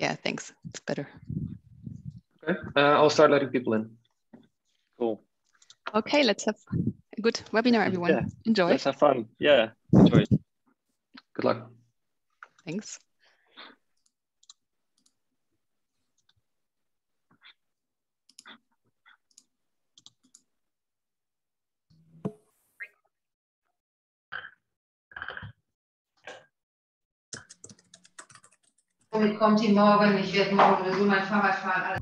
Yeah, thanks. It's better. Okay, uh, I'll start letting people in. Cool. Okay, let's have a good webinar, everyone. Yeah, Enjoy. Let's have fun. Yeah, enjoy. Good luck. Thanks. Womit kommt sie morgen? Ich werde morgen sowieso mein Fahrrad fahren. Alles.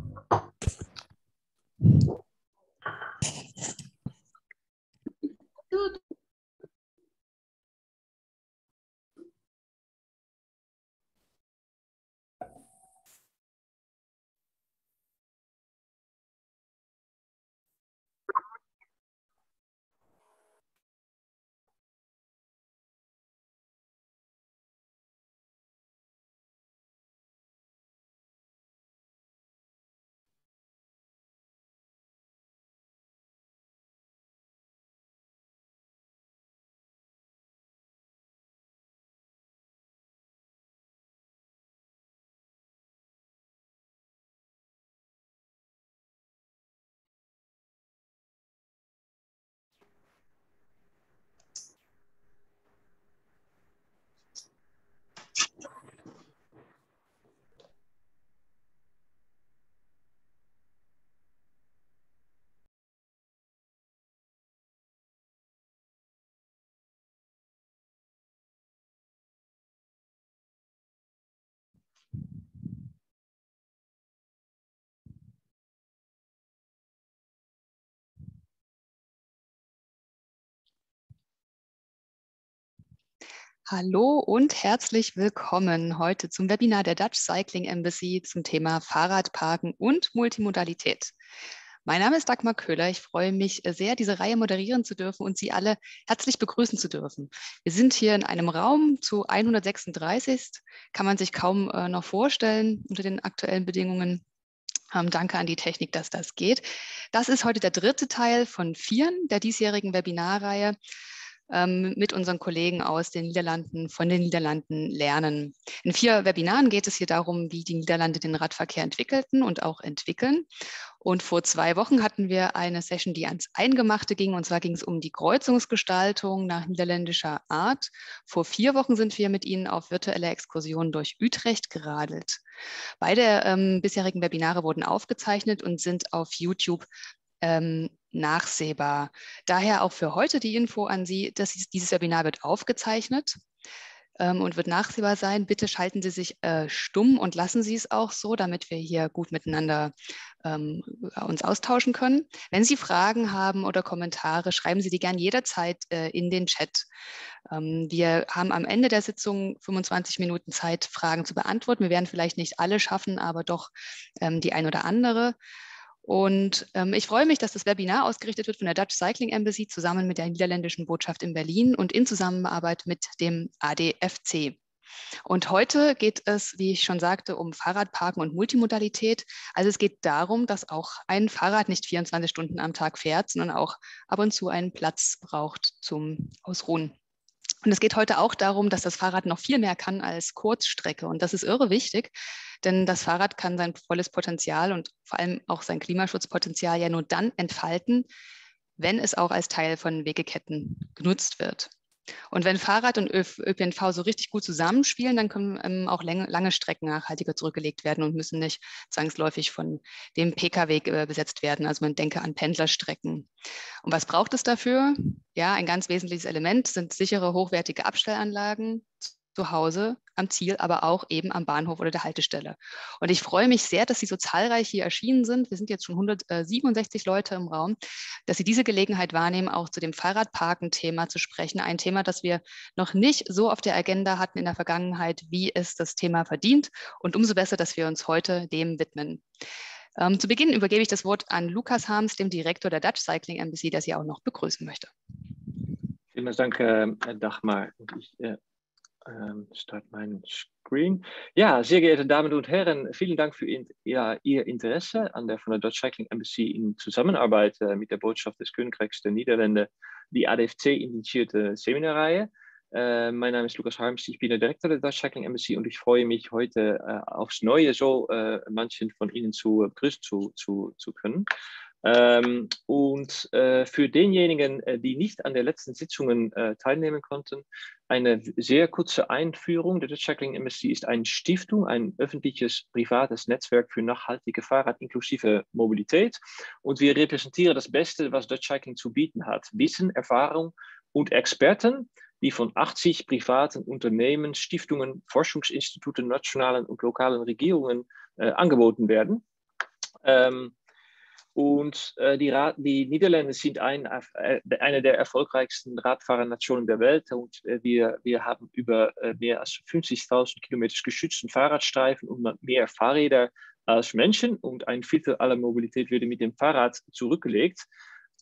Hallo und herzlich willkommen heute zum Webinar der Dutch Cycling Embassy zum Thema Fahrradparken und Multimodalität. Mein Name ist Dagmar Köhler. Ich freue mich sehr, diese Reihe moderieren zu dürfen und Sie alle herzlich begrüßen zu dürfen. Wir sind hier in einem Raum zu 136. Kann man sich kaum äh, noch vorstellen unter den aktuellen Bedingungen. Ähm, danke an die Technik, dass das geht. Das ist heute der dritte Teil von vier der diesjährigen Webinarreihe ähm, mit unseren Kollegen aus den Niederlanden, von den Niederlanden lernen. In vier Webinaren geht es hier darum, wie die Niederlande den Radverkehr entwickelten und auch entwickeln. Und vor zwei Wochen hatten wir eine Session, die ans Eingemachte ging. Und zwar ging es um die Kreuzungsgestaltung nach niederländischer Art. Vor vier Wochen sind wir mit Ihnen auf virtuelle Exkursionen durch Utrecht geradelt. Beide ähm, bisherigen Webinare wurden aufgezeichnet und sind auf YouTube ähm, nachsehbar. Daher auch für heute die Info an Sie, dass dieses Webinar wird aufgezeichnet ähm, und wird nachsehbar sein. Bitte schalten Sie sich äh, stumm und lassen Sie es auch so, damit wir hier gut miteinander ähm, uns austauschen können. Wenn Sie Fragen haben oder Kommentare, schreiben Sie die gern jederzeit äh, in den Chat. Ähm, wir haben am Ende der Sitzung 25 Minuten Zeit, Fragen zu beantworten. Wir werden vielleicht nicht alle schaffen, aber doch ähm, die ein oder andere. Und ähm, ich freue mich, dass das Webinar ausgerichtet wird von der Dutch Cycling Embassy zusammen mit der niederländischen Botschaft in Berlin und in Zusammenarbeit mit dem ADFC. Und heute geht es, wie ich schon sagte, um Fahrradparken und Multimodalität. Also es geht darum, dass auch ein Fahrrad nicht 24 Stunden am Tag fährt, sondern auch ab und zu einen Platz braucht zum Ausruhen. Und es geht heute auch darum, dass das Fahrrad noch viel mehr kann als Kurzstrecke. Und das ist irre wichtig, denn das Fahrrad kann sein volles Potenzial und vor allem auch sein Klimaschutzpotenzial ja nur dann entfalten, wenn es auch als Teil von Wegeketten genutzt wird. Und wenn Fahrrad und ÖPNV so richtig gut zusammenspielen, dann können ähm, auch lange Strecken nachhaltiger zurückgelegt werden und müssen nicht zwangsläufig von dem Pkw äh, besetzt werden. Also man denke an Pendlerstrecken. Und was braucht es dafür? Ja, ein ganz wesentliches Element sind sichere, hochwertige Abstellanlagen zu Hause, am Ziel, aber auch eben am Bahnhof oder der Haltestelle. Und ich freue mich sehr, dass Sie so zahlreich hier erschienen sind. Wir sind jetzt schon 167 Leute im Raum, dass Sie diese Gelegenheit wahrnehmen, auch zu dem Fahrradparken-Thema zu sprechen. Ein Thema, das wir noch nicht so auf der Agenda hatten in der Vergangenheit, wie es das Thema verdient. Und umso besser, dass wir uns heute dem widmen. Ähm, zu Beginn übergebe ich das Wort an Lukas Harms, dem Direktor der Dutch Cycling Embassy, der Sie auch noch begrüßen möchte. Vielen Dank, äh, Dagmar. Ich äh, ähm, start mein Screen. Ja, sehr geehrte Damen und Herren, vielen Dank für ja, Ihr Interesse an der von der Dutch Cycling Embassy in Zusammenarbeit äh, mit der Botschaft des Königreichs der Niederlande, die ADFC initiierte Seminarreihe. Äh, mein Name ist Lukas Harms, ich bin der Direktor der Dutch Cycling Embassy und ich freue mich heute äh, aufs Neue so äh, manchen von Ihnen zu begrüßen zu, zu, zu können. Ähm, und äh, für denjenigen, äh, die nicht an den letzten Sitzungen äh, teilnehmen konnten, eine sehr kurze Einführung. Der Dutch Cycling Embassy ist eine Stiftung, ein öffentliches, privates Netzwerk für nachhaltige Fahrrad inklusive Mobilität. Und wir repräsentieren das Beste, was Dutch Cycling zu bieten hat. Wissen, Erfahrung und Experten, die von 80 privaten Unternehmen, Stiftungen, Forschungsinstituten, nationalen und lokalen Regierungen äh, angeboten werden. Ähm, und äh, die, die, Niederlande sind ein, äh, eine der erfolgreichsten Radfahrernationen der Welt. Und äh, wir, wir haben über äh, mehr als 50.000 Kilometer geschützten Fahrradstreifen und mehr Fahrräder als Menschen. Und ein Viertel aller Mobilität würde mit dem Fahrrad zurückgelegt.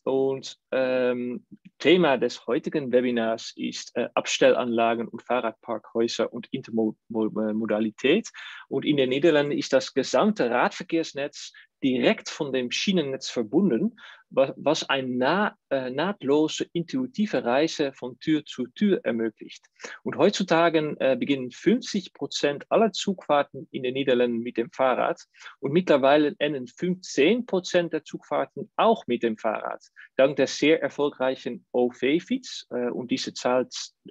Und ähm, Thema des heutigen Webinars ist äh, Abstellanlagen und Fahrradparkhäuser und Intermodalität. Und in den Niederlanden ist das gesamte Radverkehrsnetz direkt von dem Schienennetz verbunden, was, eine nah, äh, nahtlose, intuitive Reise von Tür zu Tür ermöglicht. Und heutzutage äh, beginnen 50 Prozent aller Zugfahrten in den Niederlanden mit dem Fahrrad und mittlerweile enden 15 Prozent der Zugfahrten auch mit dem Fahrrad, dank der sehr erfolgreichen OV-Feeds äh, und diese Zahl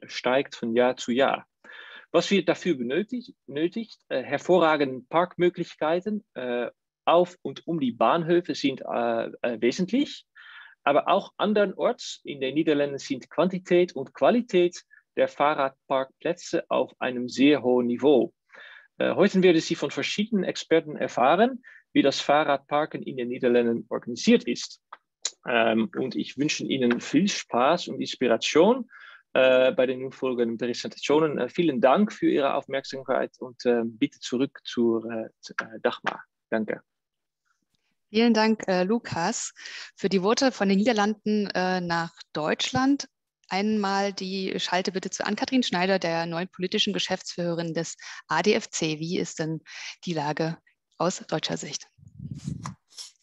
steigt von Jahr zu Jahr. Was wird dafür benötigt? benötigt äh, hervorragende Parkmöglichkeiten, äh, auf und um die Bahnhöfe sind äh, äh, wesentlich, aber auch andernorts in den Niederlanden sind Quantität und Qualität der Fahrradparkplätze auf einem sehr hohen Niveau. Äh, heute werden Sie von verschiedenen Experten erfahren, wie das Fahrradparken in den Niederlanden organisiert ist. Ähm, und ich wünsche Ihnen viel Spaß und Inspiration äh, bei den nun folgenden Präsentationen. Vielen Dank für Ihre Aufmerksamkeit und bitte zurück zur Dachmar. Danke. Vielen Dank, äh, Lukas, für die Worte von den Niederlanden äh, nach Deutschland. Einmal die Schalte bitte zu Ann-Kathrin Schneider, der neuen politischen Geschäftsführerin des ADFC. Wie ist denn die Lage aus deutscher Sicht?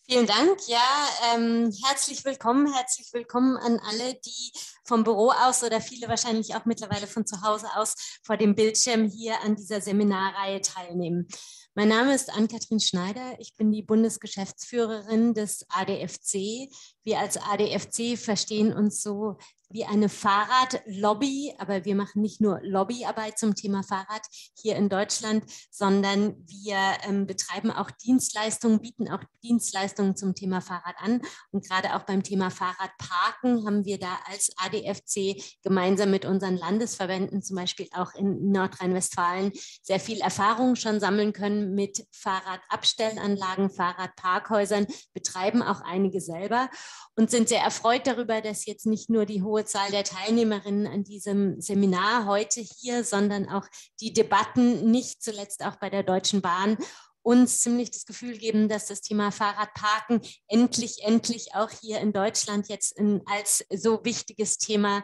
Vielen Dank. Ja, ähm, herzlich willkommen, herzlich willkommen an alle, die vom Büro aus oder viele wahrscheinlich auch mittlerweile von zu Hause aus vor dem Bildschirm hier an dieser Seminarreihe teilnehmen. Mein Name ist Ann-Kathrin Schneider. Ich bin die Bundesgeschäftsführerin des ADFC. Wir als ADFC verstehen uns so wie eine Fahrradlobby, aber wir machen nicht nur Lobbyarbeit zum Thema Fahrrad hier in Deutschland, sondern wir ähm, betreiben auch Dienstleistungen, bieten auch Dienstleistungen zum Thema Fahrrad an. Und gerade auch beim Thema Fahrradparken haben wir da als ADFC gemeinsam mit unseren Landesverbänden, zum Beispiel auch in Nordrhein-Westfalen, sehr viel Erfahrung schon sammeln können mit Fahrradabstellanlagen, Fahrradparkhäusern, betreiben auch einige selber und sind sehr erfreut darüber, dass jetzt nicht nur die hohe Zahl der Teilnehmerinnen an diesem Seminar heute hier, sondern auch die Debatten, nicht zuletzt auch bei der Deutschen Bahn, uns ziemlich das Gefühl geben, dass das Thema Fahrradparken endlich, endlich auch hier in Deutschland jetzt in, als so wichtiges Thema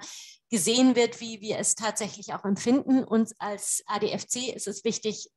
gesehen wird, wie wir es tatsächlich auch empfinden. Uns als ADFC ist es wichtig,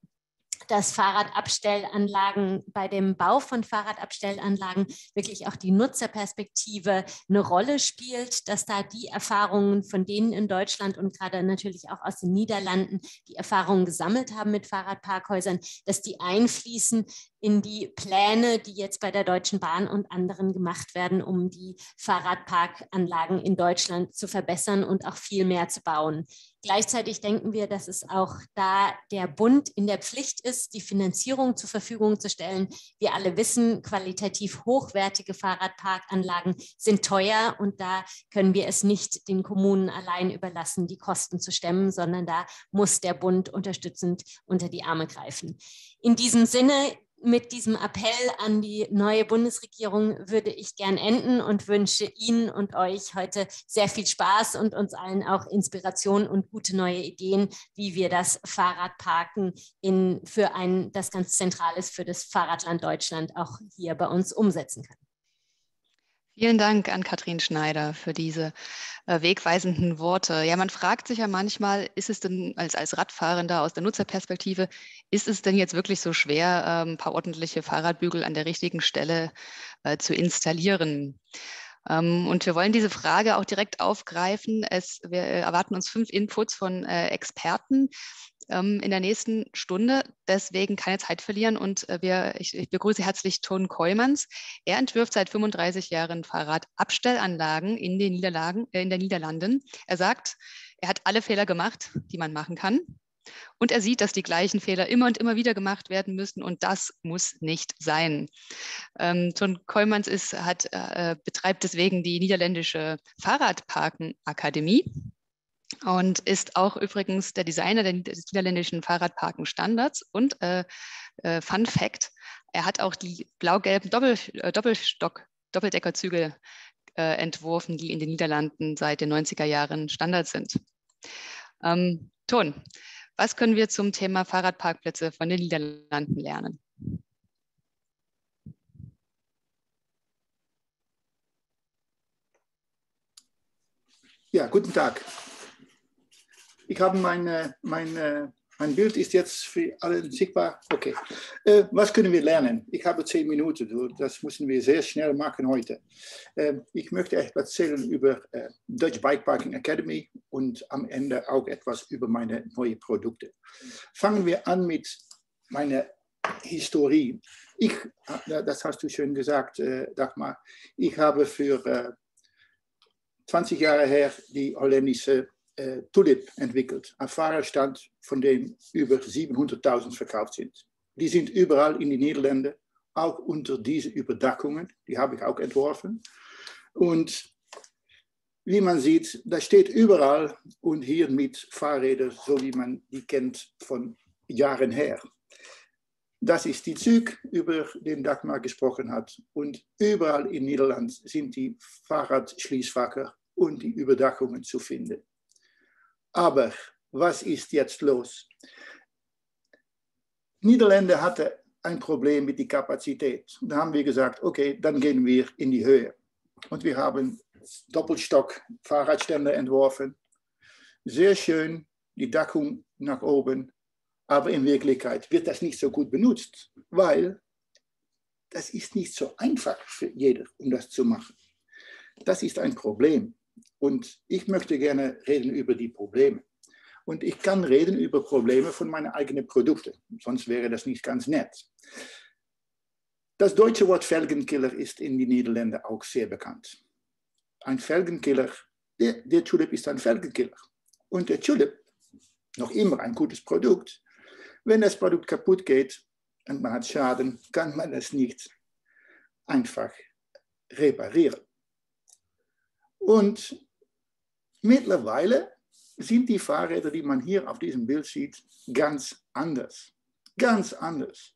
dass Fahrradabstellanlagen bei dem Bau von Fahrradabstellanlagen wirklich auch die Nutzerperspektive eine Rolle spielt, dass da die Erfahrungen von denen in Deutschland und gerade natürlich auch aus den Niederlanden die Erfahrungen gesammelt haben mit Fahrradparkhäusern, dass die einfließen in die Pläne, die jetzt bei der Deutschen Bahn und anderen gemacht werden, um die Fahrradparkanlagen in Deutschland zu verbessern und auch viel mehr zu bauen. Gleichzeitig denken wir, dass es auch da der Bund in der Pflicht ist, die Finanzierung zur Verfügung zu stellen. Wir alle wissen, qualitativ hochwertige Fahrradparkanlagen sind teuer und da können wir es nicht den Kommunen allein überlassen, die Kosten zu stemmen, sondern da muss der Bund unterstützend unter die Arme greifen. In diesem Sinne mit diesem Appell an die neue Bundesregierung würde ich gern enden und wünsche Ihnen und euch heute sehr viel Spaß und uns allen auch Inspiration und gute neue Ideen, wie wir das Fahrradparken in, für ein, das ganz zentral ist für das Fahrradland Deutschland auch hier bei uns umsetzen können. Vielen Dank an Katrin Schneider für diese äh, wegweisenden Worte. Ja, man fragt sich ja manchmal, ist es denn als, als Radfahrender aus der Nutzerperspektive, ist es denn jetzt wirklich so schwer, äh, ein paar ordentliche Fahrradbügel an der richtigen Stelle äh, zu installieren? Ähm, und wir wollen diese Frage auch direkt aufgreifen. Es, wir erwarten uns fünf Inputs von äh, Experten ähm, in der nächsten Stunde. Deswegen keine Zeit verlieren. Und äh, wir, ich, ich, begrüße herzlich Ton Koymans. Er entwirft seit 35 Jahren Fahrradabstellanlagen in den, Niederlagen, äh, in den Niederlanden. Er sagt, er hat alle Fehler gemacht, die man machen kann. Und er sieht, dass die gleichen Fehler immer und immer wieder gemacht werden müssen und das muss nicht sein. Ähm, John Kollmanns ist, hat, äh, betreibt deswegen die niederländische Fahrradparkenakademie und ist auch übrigens der Designer des niederländischen Fahrradparkenstandards. Und äh, äh, Fun Fact, er hat auch die blau-gelben Doppel, äh, Doppelstock, Doppeldeckerzüge äh, entworfen, die in den Niederlanden seit den 90er Jahren Standard sind. Ähm, Ton, was können wir zum Thema Fahrradparkplätze von den Niederlanden lernen? Ja, guten Tag. Ich habe meine, meine mein Bild ist jetzt für alle sichtbar. Okay. Äh, was können wir lernen? Ich habe zehn Minuten. Das müssen wir sehr schnell machen heute. Äh, ich möchte etwas erzählen über äh, Dutch Bike Parking Academy und am Ende auch etwas über meine neuen Produkte. Fangen wir an mit meiner Historie. Ich, das hast du schön gesagt, äh, Dagmar. Ich habe für 20 äh, Jahre her die holländische äh, Tulip entwickelt. Ein Fahrerstand, von dem über 700.000 verkauft sind. Die sind überall in die Niederlande, auch unter diese Überdachungen. Die habe ich auch entworfen. Und wie man sieht, da steht überall und hier mit Fahrrädern, so wie man die kennt von Jahren her. Das ist die Zug, über den Dagmar gesprochen hat. Und überall in Niederland sind die Fahrradschließfächer und die Überdachungen zu finden. Aber was ist jetzt los? Niederlande hatte ein Problem mit der Kapazität. Da haben wir gesagt, okay, dann gehen wir in die Höhe. Und wir haben Doppelstock-Fahrradständer entworfen. Sehr schön, die Dachung nach oben. Aber in Wirklichkeit wird das nicht so gut benutzt, weil das ist nicht so einfach für jeder, um das zu machen. Das ist ein Problem. Und ich möchte gerne reden über die Probleme. Und ich kann reden über Probleme von meinen eigenen Produkten. Sonst wäre das nicht ganz nett. Das deutsche Wort Felgenkiller ist in den Niederlanden auch sehr bekannt. Ein Felgenkiller, der, der Tulip ist ein Felgenkiller. Und der Tulip, noch immer ein gutes Produkt, wenn das Produkt kaputt geht und man hat Schaden, kann man es nicht einfach reparieren. Und mittlerweile sind die Fahrräder, die man hier auf diesem Bild sieht, ganz anders. Ganz anders.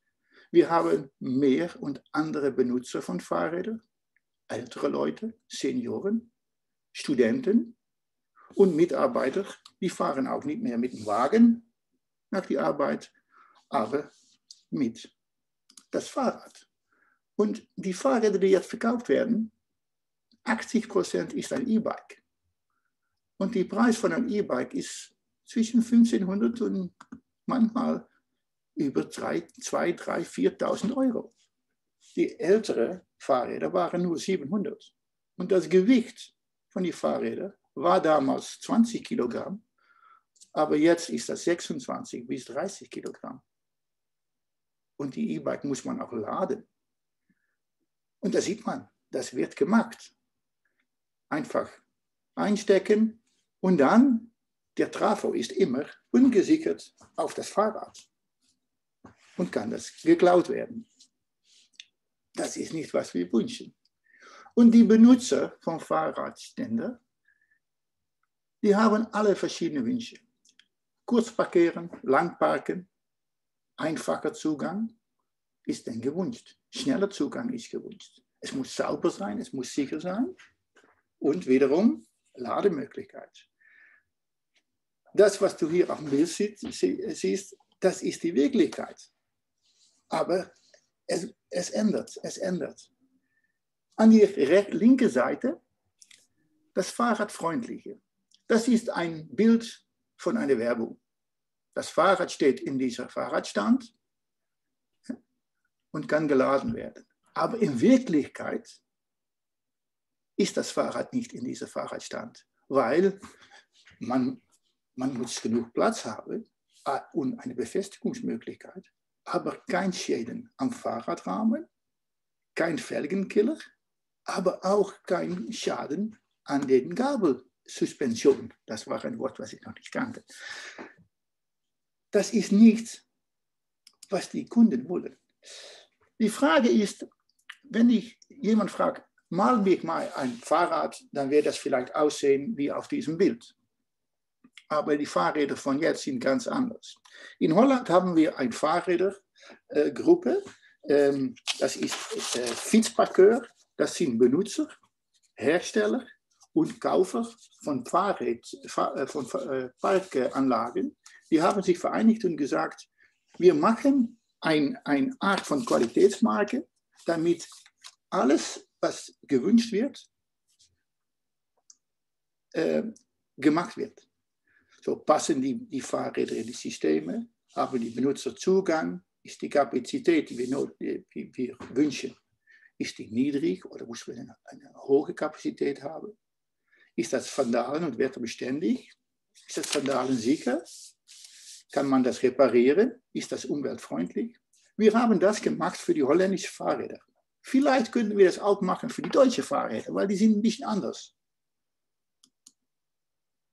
Wir haben mehr und andere Benutzer von Fahrrädern, ältere Leute, Senioren, Studenten und Mitarbeiter, die fahren auch nicht mehr mit dem Wagen nach der Arbeit, aber mit das Fahrrad. Und die Fahrräder, die jetzt verkauft werden, 80 Prozent ist ein E-Bike. Und der Preis von einem E-Bike ist zwischen 1500 und manchmal über 2.000, 3.000, 4.000 Euro. Die älteren Fahrräder waren nur 700. Und das Gewicht von den Fahrrädern war damals 20 Kilogramm, aber jetzt ist das 26 bis 30 Kilogramm. Und die E-Bike muss man auch laden. Und da sieht man, das wird gemacht einfach einstecken und dann, der Trafo ist immer ungesichert auf das Fahrrad und kann das geklaut werden. Das ist nicht, was wir wünschen. Und die Benutzer von Fahrradständer, die haben alle verschiedene Wünsche. Kurz parkieren, lang parken, einfacher Zugang ist dann gewünscht. Schneller Zugang ist gewünscht. Es muss sauber sein, es muss sicher sein und wiederum Lademöglichkeit. Das, was du hier auf dem Bild siehst, das ist die Wirklichkeit. Aber es, es ändert, es ändert. An die linke Seite das Fahrradfreundliche. Das ist ein Bild von einer Werbung. Das Fahrrad steht in dieser Fahrradstand und kann geladen werden. Aber in Wirklichkeit ist das Fahrrad nicht in diesem Fahrradstand, weil man, man muss genug Platz haben äh, und eine Befestigungsmöglichkeit, aber kein Schäden am Fahrradrahmen, kein Felgenkiller, aber auch kein Schaden an den Gabelsuspensionen. Das war ein Wort, was ich noch nicht kannte. Das ist nichts, was die Kunden wollen. Die Frage ist, wenn ich jemand fragt, mal mir mal ein Fahrrad, dann wird das vielleicht aussehen wie auf diesem Bild. Aber die Fahrräder von jetzt sind ganz anders. In Holland haben wir eine Fahrrädergruppe, ähm, das ist äh, das sind Benutzer, Hersteller und Käufer von, Fahrrad, äh, von äh, Parkanlagen. Die haben sich vereinigt und gesagt, wir machen eine ein Art von Qualitätsmarke, damit alles, was gewünscht wird, äh, gemacht wird. So passen die, die Fahrräder in die Systeme, haben die Benutzer Zugang, ist die Kapazität, die wir, die wir wünschen, ist die niedrig oder muss man eine, eine hohe Kapazität haben? Ist das Vandalen und wetterbeständig? Ist das Vandalen sicher? Kann man das reparieren? Ist das umweltfreundlich? Wir haben das gemacht für die holländischen Fahrräder. Vielleicht könnten wir das auch machen für die deutschen Fahrräder, weil die sind ein bisschen anders.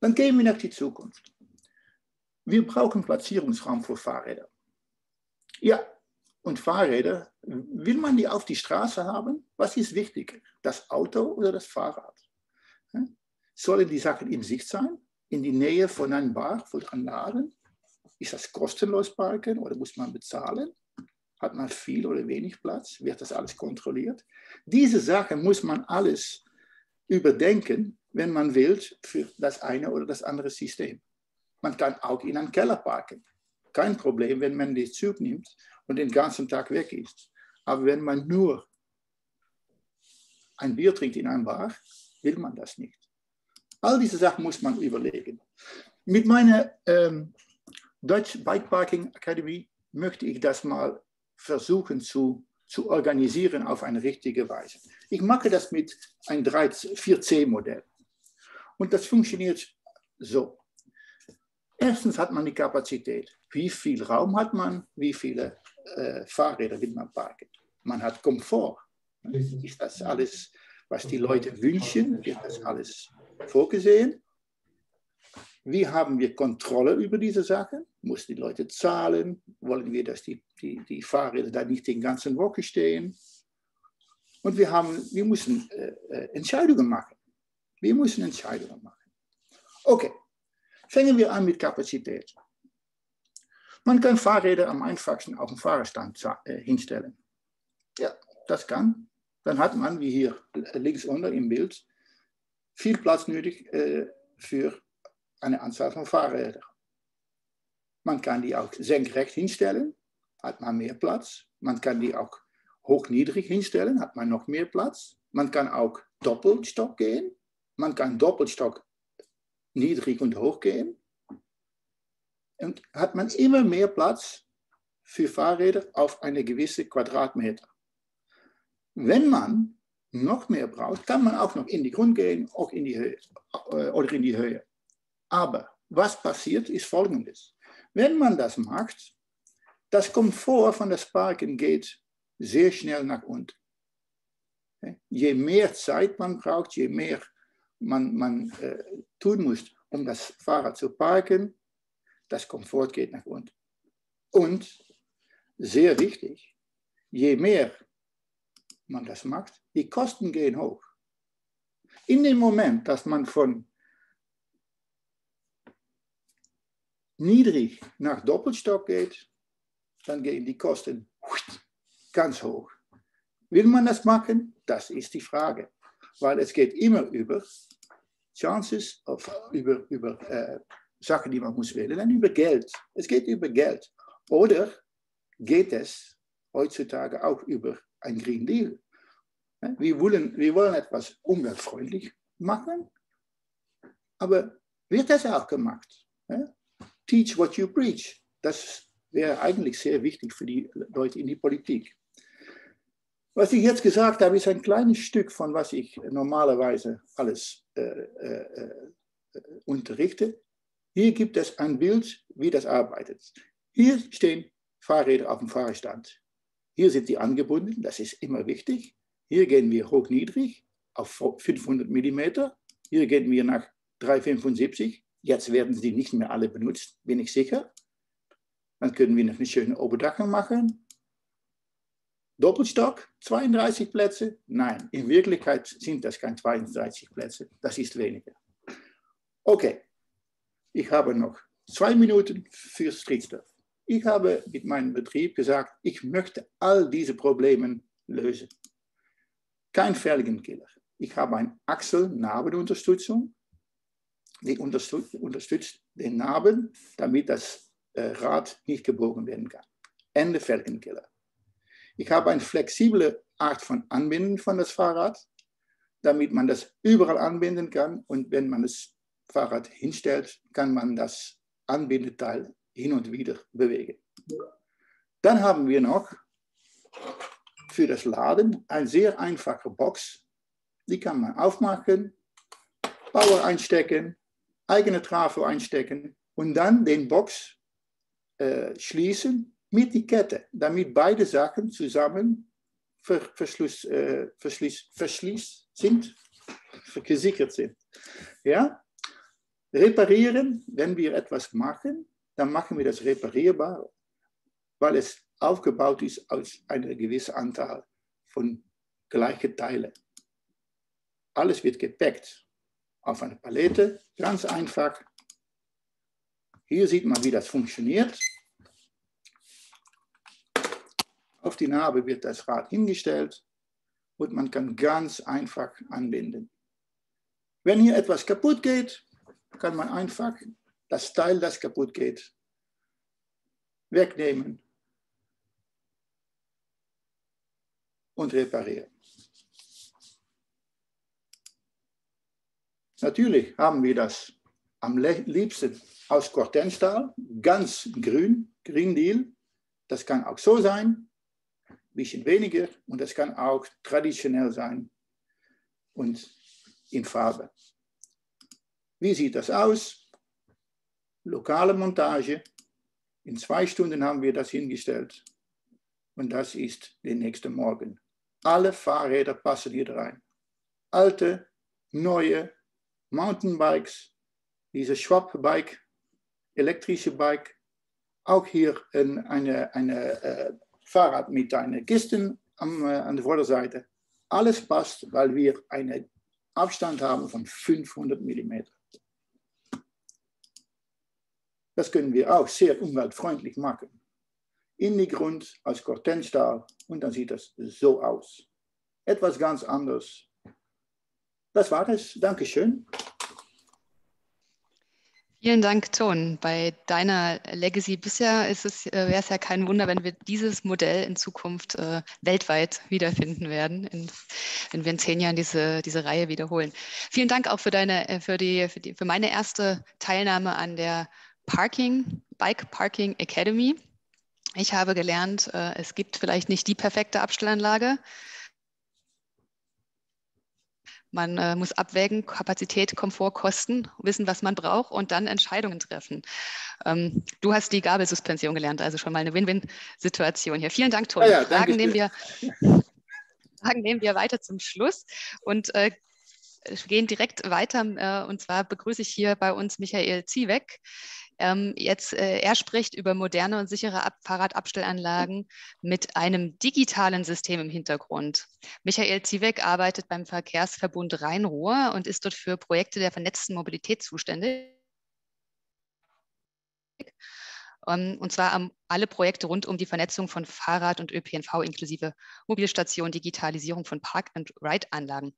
Dann gehen wir nach die Zukunft. Wir brauchen Platzierungsraum für Fahrräder. Ja, und Fahrräder, will man die auf die Straße haben? Was ist wichtiger, das Auto oder das Fahrrad? Sollen die Sachen in Sicht sein, in die Nähe von einem Bar, von Laden? Ist das kostenlos parken oder muss man bezahlen? Hat man viel oder wenig Platz? Wird das alles kontrolliert? Diese Sachen muss man alles überdenken, wenn man will, für das eine oder das andere System. Man kann auch in einen Keller parken. Kein Problem, wenn man den Zug nimmt und den ganzen Tag weg ist. Aber wenn man nur ein Bier trinkt in einem Bar, will man das nicht. All diese Sachen muss man überlegen. Mit meiner ähm, Deutsch Bikeparking Academy möchte ich das mal versuchen zu, zu organisieren auf eine richtige Weise. Ich mache das mit einem 4C-Modell. Und das funktioniert so. Erstens hat man die Kapazität. Wie viel Raum hat man? Wie viele äh, Fahrräder will man parken? Man hat Komfort. Ist das alles, was die Leute wünschen? Wird das alles vorgesehen? Wie haben wir Kontrolle über diese Sachen? Muss die Leute zahlen? Wollen wir, dass die, die, die Fahrräder da nicht den ganzen Woche stehen? Und wir, haben, wir müssen äh, äh, Entscheidungen machen. Wir müssen Entscheidungen machen. Okay, fangen wir an mit Kapazität. Man kann Fahrräder am einfachsten auf dem Fahrerstand äh, hinstellen. Ja, das kann. Dann hat man, wie hier links unten im Bild, viel Platz nötig äh, für eine Anzahl von Fahrrädern. Man kann die auch senkrecht hinstellen, hat man mehr Platz. Man kann die auch hoch-niedrig hinstellen, hat man noch mehr Platz. Man kann auch Doppelstock gehen. Man kann Doppelstock niedrig und hoch gehen. Und hat man immer mehr Platz für Fahrräder auf eine gewisse Quadratmeter. Wenn man noch mehr braucht, kann man auch noch in die Grund gehen, auch in die Höhe, äh, oder in die Höhe. Aber was passiert, ist folgendes. Wenn man das macht, das Komfort von das Parken geht sehr schnell nach unten. Je mehr Zeit man braucht, je mehr man, man äh, tun muss, um das Fahrrad zu parken, das Komfort geht nach unten. Und sehr wichtig, je mehr man das macht, die Kosten gehen hoch. In dem Moment, dass man von niedrig nach Doppelstock geht, dann gehen die Kosten ganz hoch. Will man das machen? Das ist die Frage. Weil es geht immer über Chances, of, über, über äh, Sachen, die man muss wählen, und über Geld. Es geht über Geld. Oder geht es heutzutage auch über ein Green Deal? Wir wollen, wir wollen etwas umweltfreundlich machen, aber wird das auch gemacht? Teach what you preach. Das wäre eigentlich sehr wichtig für die Leute in die Politik. Was ich jetzt gesagt habe, ist ein kleines Stück von was ich normalerweise alles äh, äh, äh, unterrichte. Hier gibt es ein Bild, wie das arbeitet. Hier stehen Fahrräder auf dem Fahrstand. Hier sind sie angebunden, das ist immer wichtig. Hier gehen wir hoch-niedrig auf 500 mm. Hier gehen wir nach 375. Jetzt werden sie nicht mehr alle benutzt, bin ich sicher. Dann können wir noch eine schöne Oberdachung machen. Doppelstock, 32 Plätze? Nein, in Wirklichkeit sind das keine 32 Plätze, das ist weniger. Okay, ich habe noch zwei Minuten für Streetstuff. Ich habe mit meinem Betrieb gesagt, ich möchte all diese Probleme lösen. Kein Felgenkiller. Ich habe eine Achsel-Narbenunterstützung. Die unterstützt den Narben, damit das äh, Rad nicht gebogen werden kann. Ende Felgenkiller. Ich habe eine flexible Art von Anbinden von das Fahrrad, damit man das überall anbinden kann. Und wenn man das Fahrrad hinstellt, kann man das Anbindeteil hin und wieder bewegen. Dann haben wir noch für das Laden eine sehr einfache Box. Die kann man aufmachen, Power einstecken, eigene Trafo einstecken und dann den Box äh, schließen mit die Kette, damit beide Sachen zusammen ver, verschluss, äh, verschließ, verschließ sind, gesichert sind. Ja? Reparieren, wenn wir etwas machen, dann machen wir das reparierbar, weil es aufgebaut ist aus einer gewissen Anzahl von gleichen Teilen. Alles wird gepackt auf eine Palette, ganz einfach. Hier sieht man, wie das funktioniert. Auf die Narbe wird das Rad hingestellt und man kann ganz einfach anbinden. Wenn hier etwas kaputt geht, kann man einfach das Teil, das kaputt geht, wegnehmen und reparieren. Natürlich haben wir das am liebsten aus Cortenstahl, ganz grün, Green Deal. Das kann auch so sein, ein bisschen weniger und das kann auch traditionell sein und in Farbe. Wie sieht das aus? lokale Montage. In zwei Stunden haben wir das hingestellt. Und das ist der nächste Morgen. Alle Fahrräder passen hier rein. Alte, neue Mountainbikes, diese Schwab-Bike, elektrische Bike. Auch hier ein eine, eine äh, Fahrrad mit einer Kiste am, äh, an der Vorderseite. Alles passt, weil wir einen Abstand haben von 500 mm. Das können wir auch sehr umweltfreundlich machen. In die Grund als Cortenstahl und dann sieht das so aus. Etwas ganz anderes. Das war es. Dankeschön. Vielen Dank, Ton. Bei deiner Legacy bisher ist es, äh, wäre es ja kein Wunder, wenn wir dieses Modell in Zukunft äh, weltweit wiederfinden werden, in, wenn wir in zehn Jahren diese, diese Reihe wiederholen. Vielen Dank auch für deine, äh, für die, für die, für meine erste Teilnahme an der Parking, Bike Parking Academy. Ich habe gelernt, äh, es gibt vielleicht nicht die perfekte Abstellanlage. Man äh, muss abwägen, Kapazität, Komfort, Kosten, wissen, was man braucht und dann Entscheidungen treffen. Ähm, du hast die Gabelsuspension gelernt, also schon mal eine Win-Win-Situation hier. Vielen Dank, Toni. Ja, ja, Fragen, nehmen wir, Fragen nehmen wir weiter zum Schluss und äh, gehen direkt weiter. Äh, und zwar begrüße ich hier bei uns Michael Ziewek. Ähm, jetzt, äh, er spricht über moderne und sichere Ab Fahrradabstellanlagen mit einem digitalen System im Hintergrund. Michael Ziewek arbeitet beim Verkehrsverbund Rhein-Ruhr und ist dort für Projekte der vernetzten Mobilität zuständig. Ähm, und zwar um, alle Projekte rund um die Vernetzung von Fahrrad und ÖPNV inklusive Mobilstation, Digitalisierung von Park-and-Ride-Anlagen.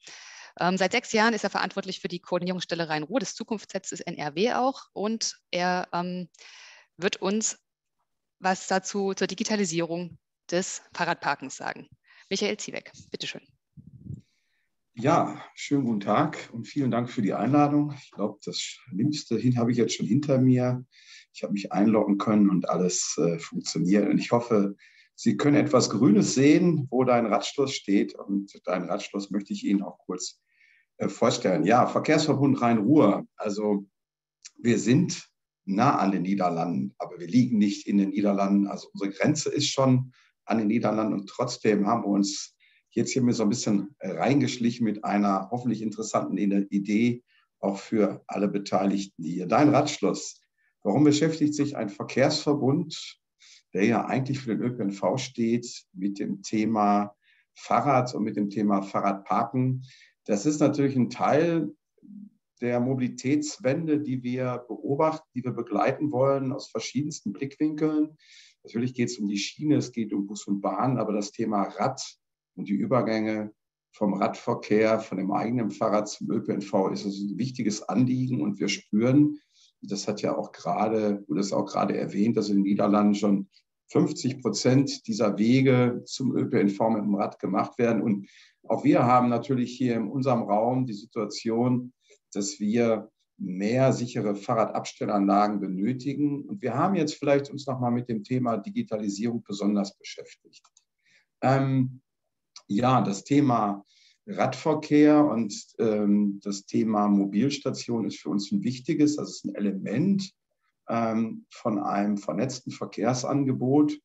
Ähm, seit sechs Jahren ist er verantwortlich für die Koordinierungsstelle Rhein-Ruhr des Zukunftsnetzes NRW auch und er ähm, wird uns was dazu zur Digitalisierung des Fahrradparkens sagen. Michael Ziewek, bitteschön. Ja, schönen guten Tag und vielen Dank für die Einladung. Ich glaube, das Schlimmste hin habe ich jetzt schon hinter mir. Ich habe mich einloggen können und alles äh, funktioniert. Und ich hoffe, Sie können etwas Grünes sehen, wo dein Radschloss steht. Und dein Radschloss möchte ich Ihnen auch kurz vorstellen. Ja, Verkehrsverbund Rhein-Ruhr. Also wir sind nah an den Niederlanden, aber wir liegen nicht in den Niederlanden. Also unsere Grenze ist schon an den Niederlanden und trotzdem haben wir uns jetzt hier so ein bisschen reingeschlichen mit einer hoffentlich interessanten Idee, auch für alle Beteiligten hier. Dein Radschloss. Warum beschäftigt sich ein Verkehrsverbund, der ja eigentlich für den ÖPNV steht, mit dem Thema Fahrrad und mit dem Thema Fahrradparken? Das ist natürlich ein Teil der Mobilitätswende, die wir beobachten, die wir begleiten wollen aus verschiedensten Blickwinkeln. Natürlich geht es um die Schiene, es geht um Bus und Bahn, aber das Thema Rad und die Übergänge vom Radverkehr, von dem eigenen Fahrrad zum ÖPNV ist es ein wichtiges Anliegen und wir spüren, das hat ja auch gerade, wurde es auch gerade erwähnt, dass in den Niederlanden schon 50 Prozent dieser Wege zum ÖPNV mit dem Rad gemacht werden. Und auch wir haben natürlich hier in unserem Raum die Situation, dass wir mehr sichere Fahrradabstellanlagen benötigen. Und wir haben jetzt vielleicht uns nochmal mit dem Thema Digitalisierung besonders beschäftigt. Ähm, ja, das Thema Radverkehr und ähm, das Thema Mobilstation ist für uns ein wichtiges, das ist ein Element von einem vernetzten Verkehrsangebot,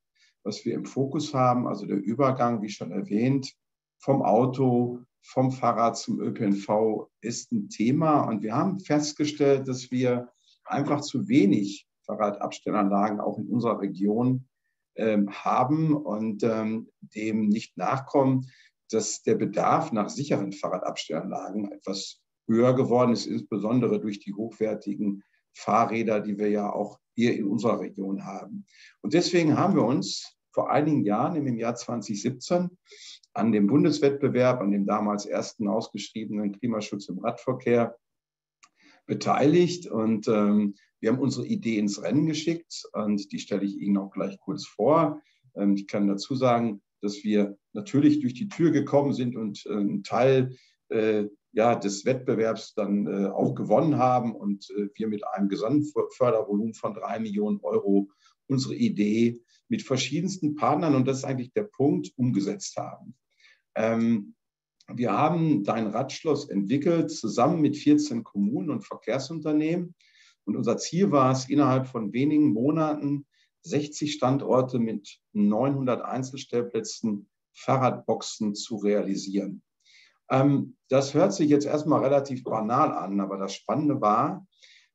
was wir im Fokus haben, also der Übergang, wie schon erwähnt, vom Auto, vom Fahrrad zum ÖPNV ist ein Thema. Und wir haben festgestellt, dass wir einfach zu wenig Fahrradabstellanlagen auch in unserer Region ähm, haben und ähm, dem nicht nachkommen, dass der Bedarf nach sicheren Fahrradabstellanlagen etwas höher geworden ist, insbesondere durch die hochwertigen Fahrräder, die wir ja auch hier in unserer Region haben. Und deswegen haben wir uns vor einigen Jahren, im Jahr 2017, an dem Bundeswettbewerb, an dem damals ersten ausgeschriebenen Klimaschutz im Radverkehr beteiligt. Und ähm, wir haben unsere Idee ins Rennen geschickt und die stelle ich Ihnen auch gleich kurz vor. Ähm, ich kann dazu sagen, dass wir natürlich durch die Tür gekommen sind und äh, einen Teil äh, ja, des Wettbewerbs dann äh, auch gewonnen haben und äh, wir mit einem Gesamtfördervolumen von drei Millionen Euro unsere Idee mit verschiedensten Partnern, und das ist eigentlich der Punkt, umgesetzt haben. Ähm, wir haben Dein Radschloss entwickelt, zusammen mit 14 Kommunen und Verkehrsunternehmen. Und unser Ziel war es, innerhalb von wenigen Monaten 60 Standorte mit 900 Einzelstellplätzen, Fahrradboxen zu realisieren. Ähm, das hört sich jetzt erstmal relativ banal an, aber das Spannende war,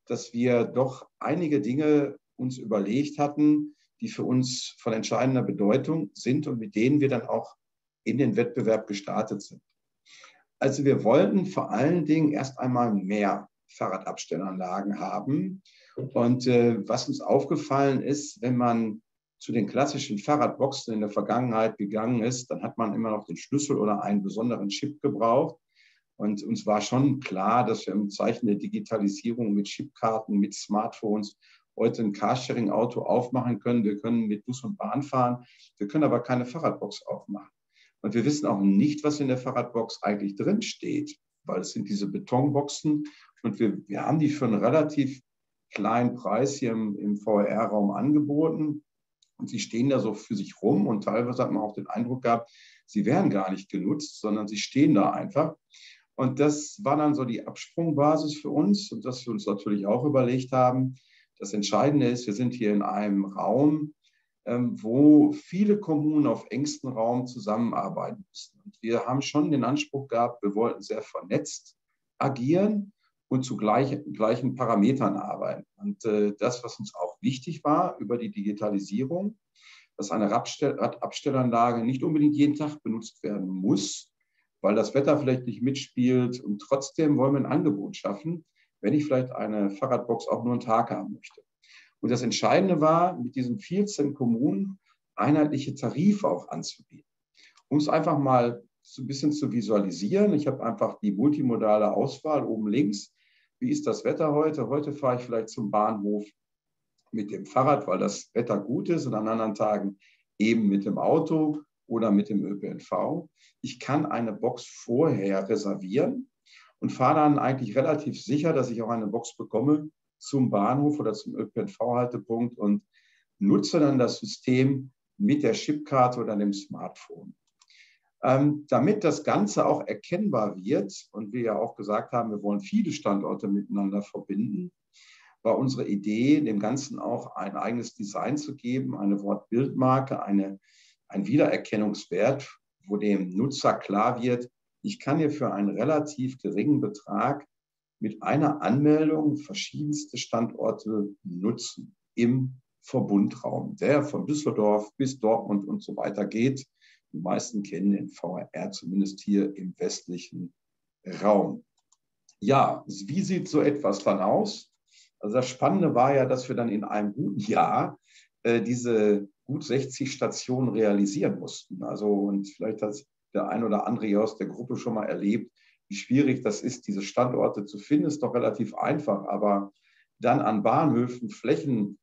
dass wir doch einige Dinge uns überlegt hatten, die für uns von entscheidender Bedeutung sind und mit denen wir dann auch in den Wettbewerb gestartet sind. Also wir wollten vor allen Dingen erst einmal mehr Fahrradabstellanlagen haben. Und äh, was uns aufgefallen ist, wenn man zu den klassischen Fahrradboxen in der Vergangenheit gegangen ist, dann hat man immer noch den Schlüssel oder einen besonderen Chip gebraucht. Und uns war schon klar, dass wir im Zeichen der Digitalisierung mit Chipkarten, mit Smartphones heute ein Carsharing-Auto aufmachen können. Wir können mit Bus und Bahn fahren. Wir können aber keine Fahrradbox aufmachen. Und wir wissen auch nicht, was in der Fahrradbox eigentlich drin steht, weil es sind diese Betonboxen und wir, wir haben die für einen relativ kleinen Preis hier im, im VR-Raum angeboten. Und sie stehen da so für sich rum und teilweise hat man auch den Eindruck gehabt, sie werden gar nicht genutzt, sondern sie stehen da einfach. Und das war dann so die Absprungbasis für uns und dass wir uns natürlich auch überlegt haben, das Entscheidende ist, wir sind hier in einem Raum, ähm, wo viele Kommunen auf engstem Raum zusammenarbeiten müssen. Und wir haben schon den Anspruch gehabt, wir wollten sehr vernetzt agieren und zu gleich, gleichen Parametern arbeiten. Und äh, das, was uns auch wichtig war über die Digitalisierung, dass eine Abstellanlage nicht unbedingt jeden Tag benutzt werden muss, weil das Wetter vielleicht nicht mitspielt. Und trotzdem wollen wir ein Angebot schaffen, wenn ich vielleicht eine Fahrradbox auch nur einen Tag haben möchte. Und das Entscheidende war, mit diesen 14 Kommunen einheitliche Tarife auch anzubieten. Um es einfach mal so ein bisschen zu visualisieren, ich habe einfach die multimodale Auswahl oben links. Wie ist das Wetter heute? Heute fahre ich vielleicht zum Bahnhof mit dem Fahrrad, weil das Wetter gut ist und an anderen Tagen eben mit dem Auto oder mit dem ÖPNV. Ich kann eine Box vorher reservieren und fahre dann eigentlich relativ sicher, dass ich auch eine Box bekomme, zum Bahnhof oder zum ÖPNV-Haltepunkt und nutze dann das System mit der Chipkarte oder dem Smartphone. Ähm, damit das Ganze auch erkennbar wird und wir ja auch gesagt haben, wir wollen viele Standorte miteinander verbinden, war unsere Idee, dem Ganzen auch ein eigenes Design zu geben, eine Wortbildmarke, eine, ein Wiedererkennungswert, wo dem Nutzer klar wird, ich kann hier für einen relativ geringen Betrag mit einer Anmeldung verschiedenste Standorte nutzen im Verbundraum, der von Düsseldorf bis Dortmund und so weiter geht. Die meisten kennen den VRR zumindest hier im westlichen Raum. Ja, wie sieht so etwas dann aus? Also das Spannende war ja, dass wir dann in einem guten Jahr äh, diese gut 60 Stationen realisieren mussten. Also und vielleicht hat der ein oder andere hier aus der Gruppe schon mal erlebt, wie schwierig das ist, diese Standorte zu finden, ist doch relativ einfach, aber dann an Bahnhöfen Flächen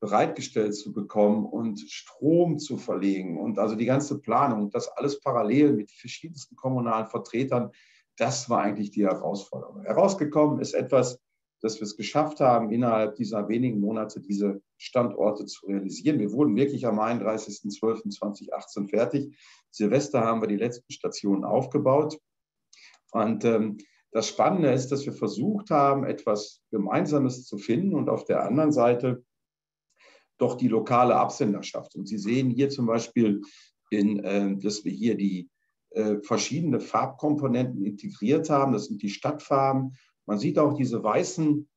bereitgestellt zu bekommen und Strom zu verlegen und also die ganze Planung, das alles parallel mit verschiedensten kommunalen Vertretern, das war eigentlich die Herausforderung. Herausgekommen ist etwas, dass wir es geschafft haben, innerhalb dieser wenigen Monate diese Standorte zu realisieren. Wir wurden wirklich am 31.12.2018 fertig. Silvester haben wir die letzten Stationen aufgebaut. Und ähm, das Spannende ist, dass wir versucht haben, etwas Gemeinsames zu finden und auf der anderen Seite doch die lokale Absenderschaft. Und Sie sehen hier zum Beispiel, in, äh, dass wir hier die äh, verschiedene Farbkomponenten integriert haben. Das sind die Stadtfarben man sieht auch diese weißen,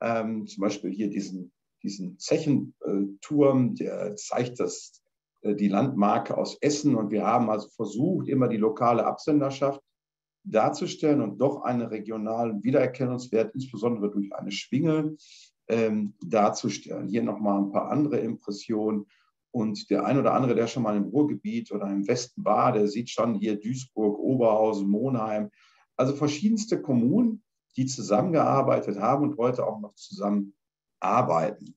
ähm, zum Beispiel hier diesen, diesen Zechenturm, der zeigt das, äh, die Landmarke aus Essen. Und wir haben also versucht, immer die lokale Absenderschaft darzustellen und doch einen regionalen Wiedererkennungswert, insbesondere durch eine Schwinge, ähm, darzustellen. Hier nochmal ein paar andere Impressionen. Und der ein oder andere, der schon mal im Ruhrgebiet oder im Westen war, der sieht schon hier Duisburg, Oberhausen, Monheim, also verschiedenste Kommunen, die zusammengearbeitet haben und heute auch noch zusammenarbeiten.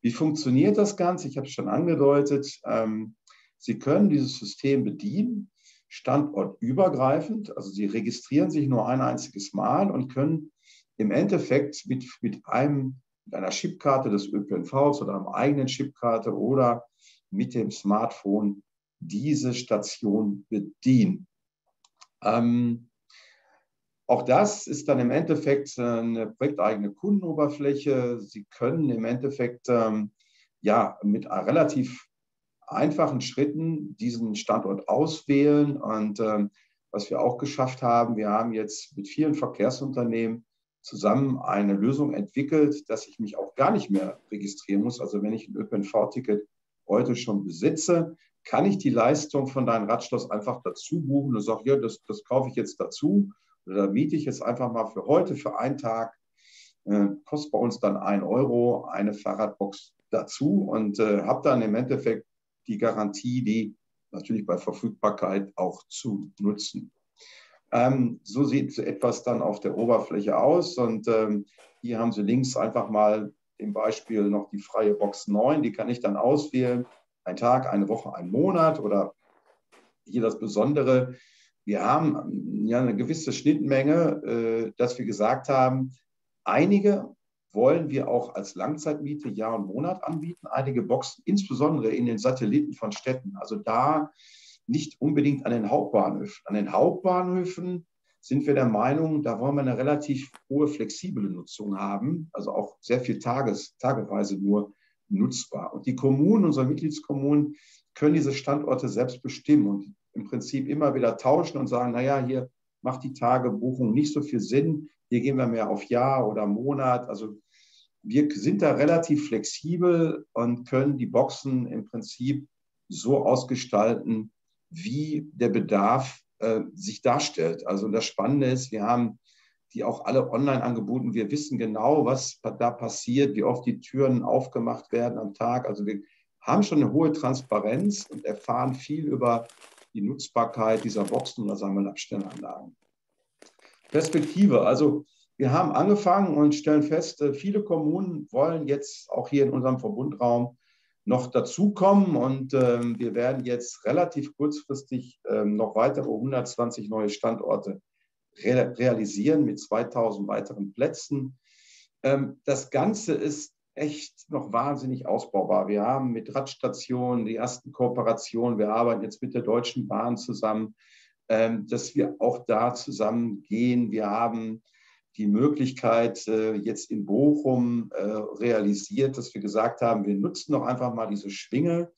Wie funktioniert das Ganze? Ich habe es schon angedeutet. Ähm, Sie können dieses System bedienen, standortübergreifend. Also Sie registrieren sich nur ein einziges Mal und können im Endeffekt mit, mit, einem, mit einer Chipkarte des ÖPNVs oder einer eigenen Chipkarte oder mit dem Smartphone diese Station bedienen. Ähm, auch das ist dann im Endeffekt äh, eine projekteigene Kundenoberfläche. Sie können im Endeffekt ähm, ja mit relativ einfachen Schritten diesen Standort auswählen. Und ähm, was wir auch geschafft haben, wir haben jetzt mit vielen Verkehrsunternehmen zusammen eine Lösung entwickelt, dass ich mich auch gar nicht mehr registrieren muss. Also wenn ich ein ÖPNV-Ticket heute schon besitze, kann ich die Leistung von deinem Radschloss einfach dazu buchen und sage, ja, das, das kaufe ich jetzt dazu da miete ich jetzt einfach mal für heute, für einen Tag, äh, kostet bei uns dann ein Euro eine Fahrradbox dazu und äh, habe dann im Endeffekt die Garantie, die natürlich bei Verfügbarkeit auch zu nutzen. Ähm, so sieht etwas dann auf der Oberfläche aus und ähm, hier haben Sie links einfach mal im Beispiel noch die freie Box 9, die kann ich dann auswählen. Ein Tag, eine Woche, ein Monat oder hier das Besondere, wir haben ähm, ja eine gewisse Schnittmenge, äh, dass wir gesagt haben, einige wollen wir auch als Langzeitmiete Jahr und Monat anbieten, einige Boxen, insbesondere in den Satelliten von Städten. Also da nicht unbedingt an den Hauptbahnhöfen. An den Hauptbahnhöfen sind wir der Meinung, da wollen wir eine relativ hohe flexible Nutzung haben, also auch sehr viel Tages, tageweise nur nutzbar. Und die Kommunen, unsere Mitgliedskommunen, können diese Standorte selbst bestimmen. Und im Prinzip immer wieder tauschen und sagen, naja, hier macht die Tagebuchung nicht so viel Sinn, hier gehen wir mehr auf Jahr oder Monat. Also wir sind da relativ flexibel und können die Boxen im Prinzip so ausgestalten, wie der Bedarf äh, sich darstellt. Also das Spannende ist, wir haben die auch alle online angeboten. Wir wissen genau, was da passiert, wie oft die Türen aufgemacht werden am Tag. Also wir haben schon eine hohe Transparenz und erfahren viel über die Nutzbarkeit dieser Boxen oder Sammelabstellanlagen. Perspektive, also wir haben angefangen und stellen fest, äh, viele Kommunen wollen jetzt auch hier in unserem Verbundraum noch dazukommen und ähm, wir werden jetzt relativ kurzfristig ähm, noch weitere 120 neue Standorte re realisieren mit 2000 weiteren Plätzen. Ähm, das Ganze ist echt noch wahnsinnig ausbaubar. Wir haben mit Radstationen die ersten Kooperationen. Wir arbeiten jetzt mit der Deutschen Bahn zusammen, ähm, dass wir auch da zusammen gehen. Wir haben die Möglichkeit äh, jetzt in Bochum äh, realisiert, dass wir gesagt haben, wir nutzen doch einfach mal diese Schwinge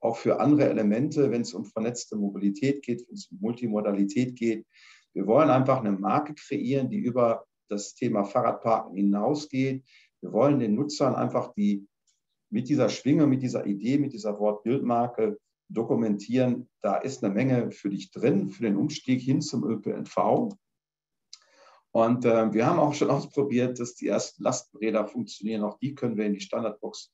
auch für andere Elemente, wenn es um vernetzte Mobilität geht, wenn es um Multimodalität geht. Wir wollen einfach eine Marke kreieren, die über das Thema Fahrradparken hinausgeht. Wir wollen den Nutzern einfach die mit dieser Schwinge, mit dieser Idee, mit dieser Wortbildmarke dokumentieren, da ist eine Menge für dich drin, für den Umstieg hin zum ÖPNV. Und äh, wir haben auch schon ausprobiert, dass die ersten Lastenräder funktionieren. Auch die können wir in die Standardbox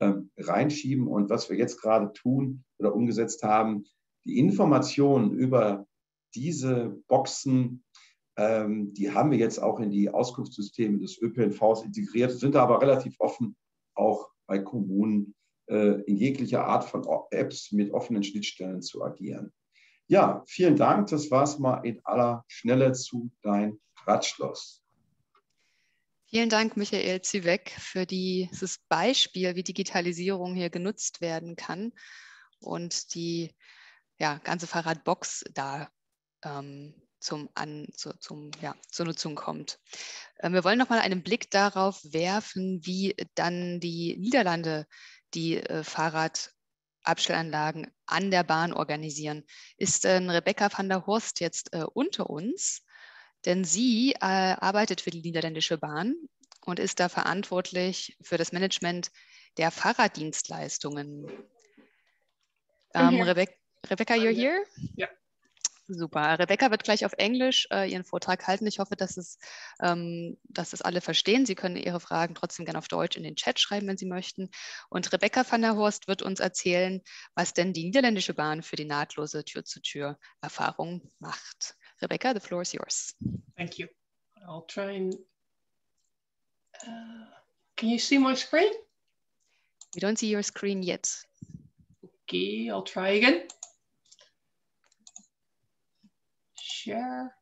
äh, reinschieben. Und was wir jetzt gerade tun oder umgesetzt haben, die Informationen über diese Boxen, ähm, die haben wir jetzt auch in die Auskunftssysteme des ÖPNVs integriert, sind aber relativ offen, auch bei Kommunen äh, in jeglicher Art von Apps mit offenen Schnittstellen zu agieren. Ja, vielen Dank. Das war es mal in aller Schnelle zu dein Radschloss. Vielen Dank, Michael Zivek, für dieses Beispiel, wie Digitalisierung hier genutzt werden kann und die ja, ganze Fahrradbox da ähm, zum, an, zu, zum, ja, zur Nutzung kommt. Ähm, wir wollen noch mal einen Blick darauf werfen, wie dann die Niederlande die äh, Fahrradabstellanlagen an der Bahn organisieren. Ist äh, Rebecca van der Horst jetzt äh, unter uns? Denn sie äh, arbeitet für die Niederländische Bahn und ist da verantwortlich für das Management der Fahrraddienstleistungen. Ähm, Rebe Rebecca, you're here? Ja. Super. Rebecca wird gleich auf Englisch äh, ihren Vortrag halten. Ich hoffe, dass es, ähm, dass es alle verstehen. Sie können Ihre Fragen trotzdem gerne auf Deutsch in den Chat schreiben, wenn Sie möchten. Und Rebecca van der Horst wird uns erzählen, was denn die niederländische Bahn für die nahtlose Tür-zu-Tür-Erfahrung macht. Rebecca, the floor is yours. Thank you. I'll try and. Uh, can you see my screen? We don't see your screen yet. Okay, I'll try again. share?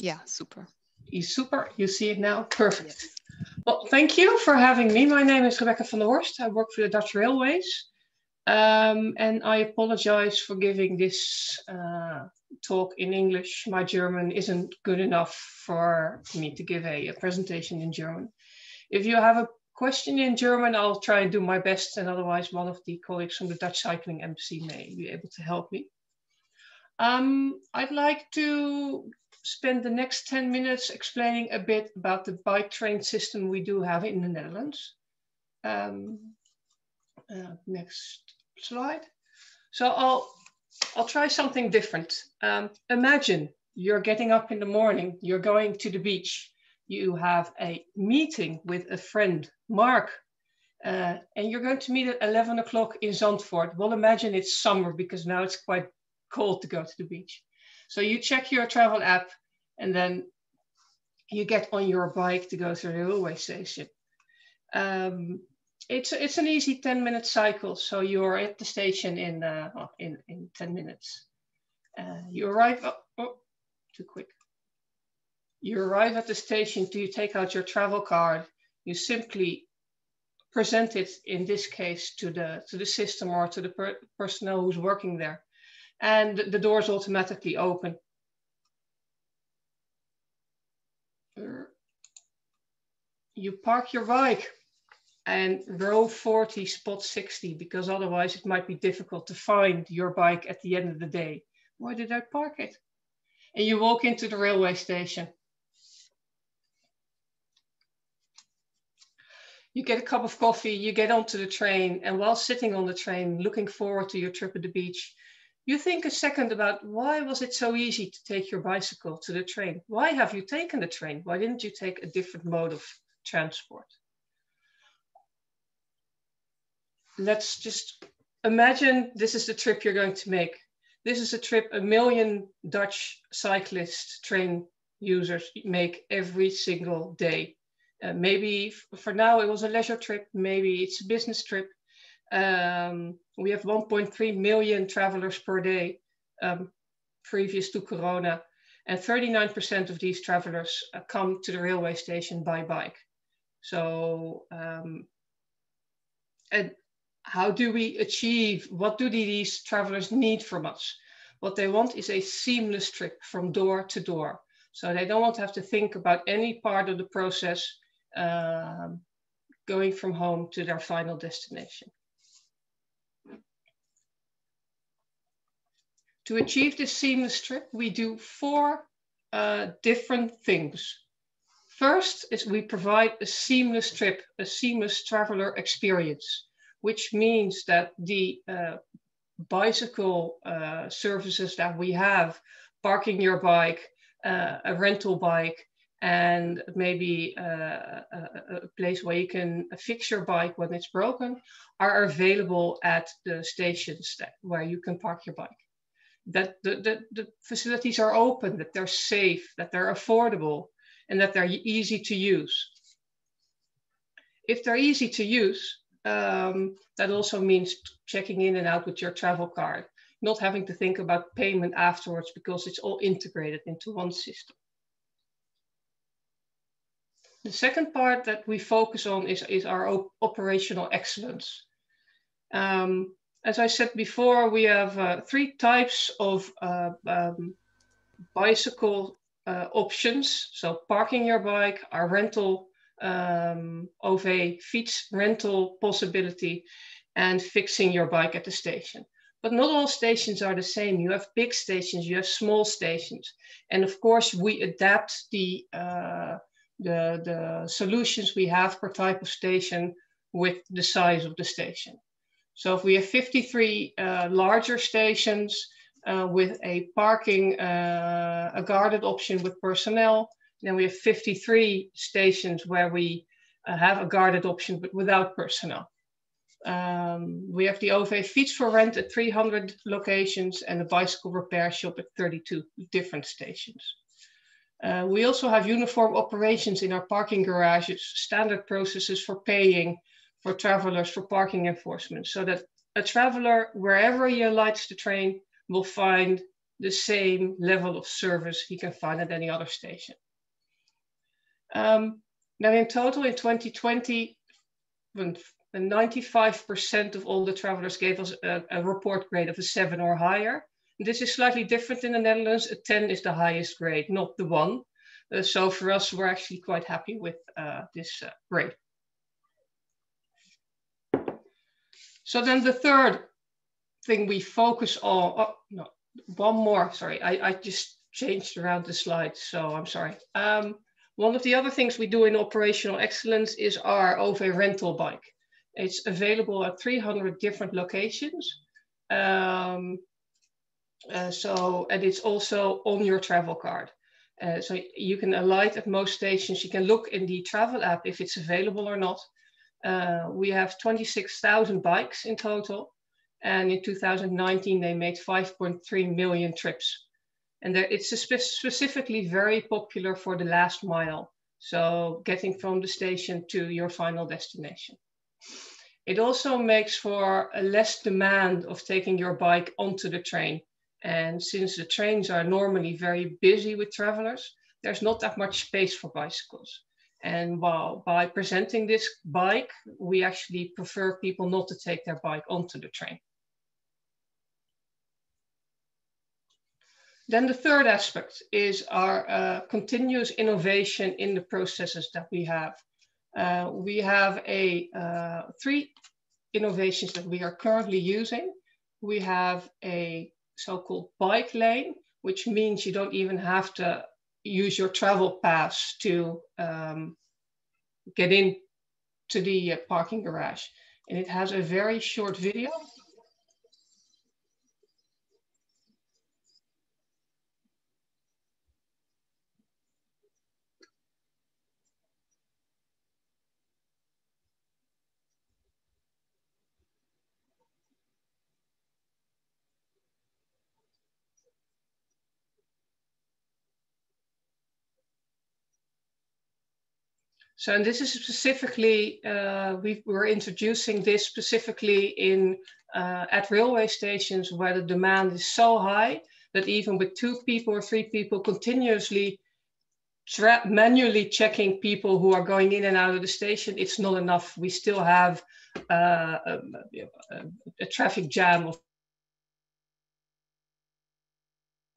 Yeah, super. He's super. You see it now? Perfect. Yes. Well, thank you for having me. My name is Rebecca van der Horst. I work for the Dutch Railways. Um, and I apologize for giving this uh, talk in English. My German isn't good enough for me to give a, a, presentation in German. If you have a question in German, I'll try and do my best, and otherwise, one of the colleagues from the Dutch Cycling Embassy may be able to help me. Um, I'd like to spend the next 10 minutes explaining a bit about the bike train system we do have in the Netherlands. Um, uh, next slide. So I'll, I'll try something different. Um, imagine you're getting up in the morning, you're going to the beach, you have a meeting with a friend, Mark, uh, and you're going to meet at 11 o'clock in Zandvoort. Well, imagine it's summer because now it's quite cold to go to the beach. So you check your travel app and then you get on your bike to go to the railway station. Um, it's, it's an easy 10 minute cycle. So you're at the station in, uh, in, in 10 minutes. Uh, you arrive, oh, oh, too quick. You arrive at the station, do you take out your travel card? You simply present it, in this case, to the, to the system or to the per personnel who's working there and the doors automatically open. You park your bike and row 40, spot 60, because otherwise it might be difficult to find your bike at the end of the day. Where did I park it? And you walk into the railway station. You get a cup of coffee, you get onto the train, and while sitting on the train, looking forward to your trip at the beach, you think a second about why was it so easy to take your bicycle to the train? Why have you taken the train? Why didn't you take a different mode of transport? Let's just imagine this is the trip you're going to make. This is a trip a million Dutch cyclist train users make every single day. Uh, maybe for now it was a leisure trip, maybe it's a business trip, um, we have 1.3 million travelers per day um, previous to Corona. And 39% of these travelers uh, come to the railway station by bike. So, um, and how do we achieve, what do these travelers need from us? What they want is a seamless trip from door to door. So they don't want to have to think about any part of the process um, going from home to their final destination. To achieve this seamless trip, we do four uh, different things. First is we provide a seamless trip, a seamless traveler experience, which means that the uh, bicycle uh, services that we have, parking your bike, uh, a rental bike, and maybe uh, a, a, place where you can fix your bike when it's broken, are available at the stations that, where you can park your bike that the, the, the facilities are open, that they're safe, that they're affordable, and that they're easy to use. If they're easy to use, um, that also means checking in and out with your travel card, not having to think about payment afterwards because it's all integrated into one system. The second part that we focus on is, is our op operational excellence. Um, as I said before, we have uh, three types of uh, um, bicycle uh, options. So parking your bike, our rental um, OV fiets rental possibility, and fixing your bike at the station. But not all stations are the same. You have big stations, you have small stations. And of course, we adapt the, uh, the, the solutions we have per type of station with the size of the station. So if we have 53 uh, larger stations uh, with a parking, uh, a guarded option with personnel, then we have 53 stations where we uh, have a guarded option but without personnel. Um, we have the OV Fiets for Rent at 300 locations and a bicycle repair shop at 32 different stations. Uh, we also have uniform operations in our parking garages, standard processes for paying, for travelers for parking enforcement so that a traveler, wherever he alights the train, will find the same level of service he can find at any other station. Um, now, in total, in 2020, 95% of all the travelers gave us a, a, report grade of a seven or higher. This is slightly different in the Netherlands. A 10 is the highest grade, not the one. Uh, so for us, we're actually quite happy with uh, this uh, grade. So then the third thing we focus on, oh, no, one more, sorry, I, I just changed around the slides, so I'm sorry. Um, one of the other things we do in operational excellence is our OV rental bike. It's available at 300 different locations. Um, uh, so, and it's also on your travel card. Uh, so you can alight at most stations. You can look in the travel app if it's available or not. Uh, we have 26,000 bikes in total. And in 2019, they made 5.3 million trips. And there, it's spe specifically very popular for the last mile. So getting from the station to your final destination. It also makes for a less demand of taking your bike onto the train. And since the trains are normally very busy with travelers, there's not that much space for bicycles. And while by presenting this bike, we actually prefer people not to take their bike onto the train. Then the third aspect is our uh, continuous innovation in the processes that we have. Uh, we have a uh, three innovations that we are currently using. We have a so-called bike lane, which means you don't even have to use your travel pass to um, get in to the uh, parking garage. And it has a very short video So, and this is specifically, uh, we were introducing this specifically in uh, at railway stations where the demand is so high that even with two people or three people continuously manually checking people who are going in and out of the station, it's not enough. We still have uh, a, a, traffic jam. Of,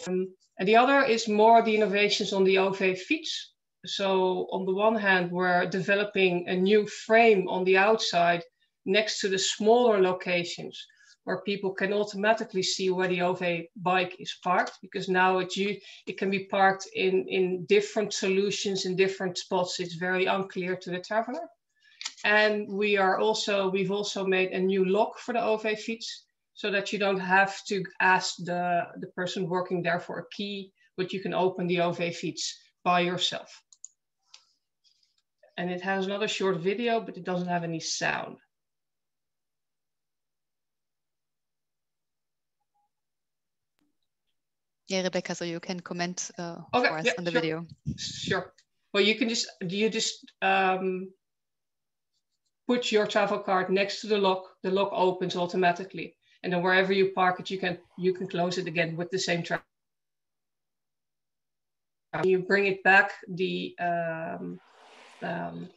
um, and the other is more the innovations on the OV fiets. So on the one hand, we're developing a new frame on the outside next to the smaller locations where people can automatically see where the OV bike is parked because now it, it can be parked in, in different solutions in different spots. It's very unclear to the traveler. And we are also, we've also made a new lock for the OV fiets so that you don't have to ask the, the person working there for a key, but you can open the OV fiets by yourself. And it has another short video, but it doesn't have any sound. Yeah, Rebecca, so you can comment uh, okay, for us yeah, on the sure. video. Sure. Well, you can just do you just um, put your travel card next to the lock. The lock opens automatically, and then wherever you park it, you can you can close it again with the same travel. You bring it back. The um, um,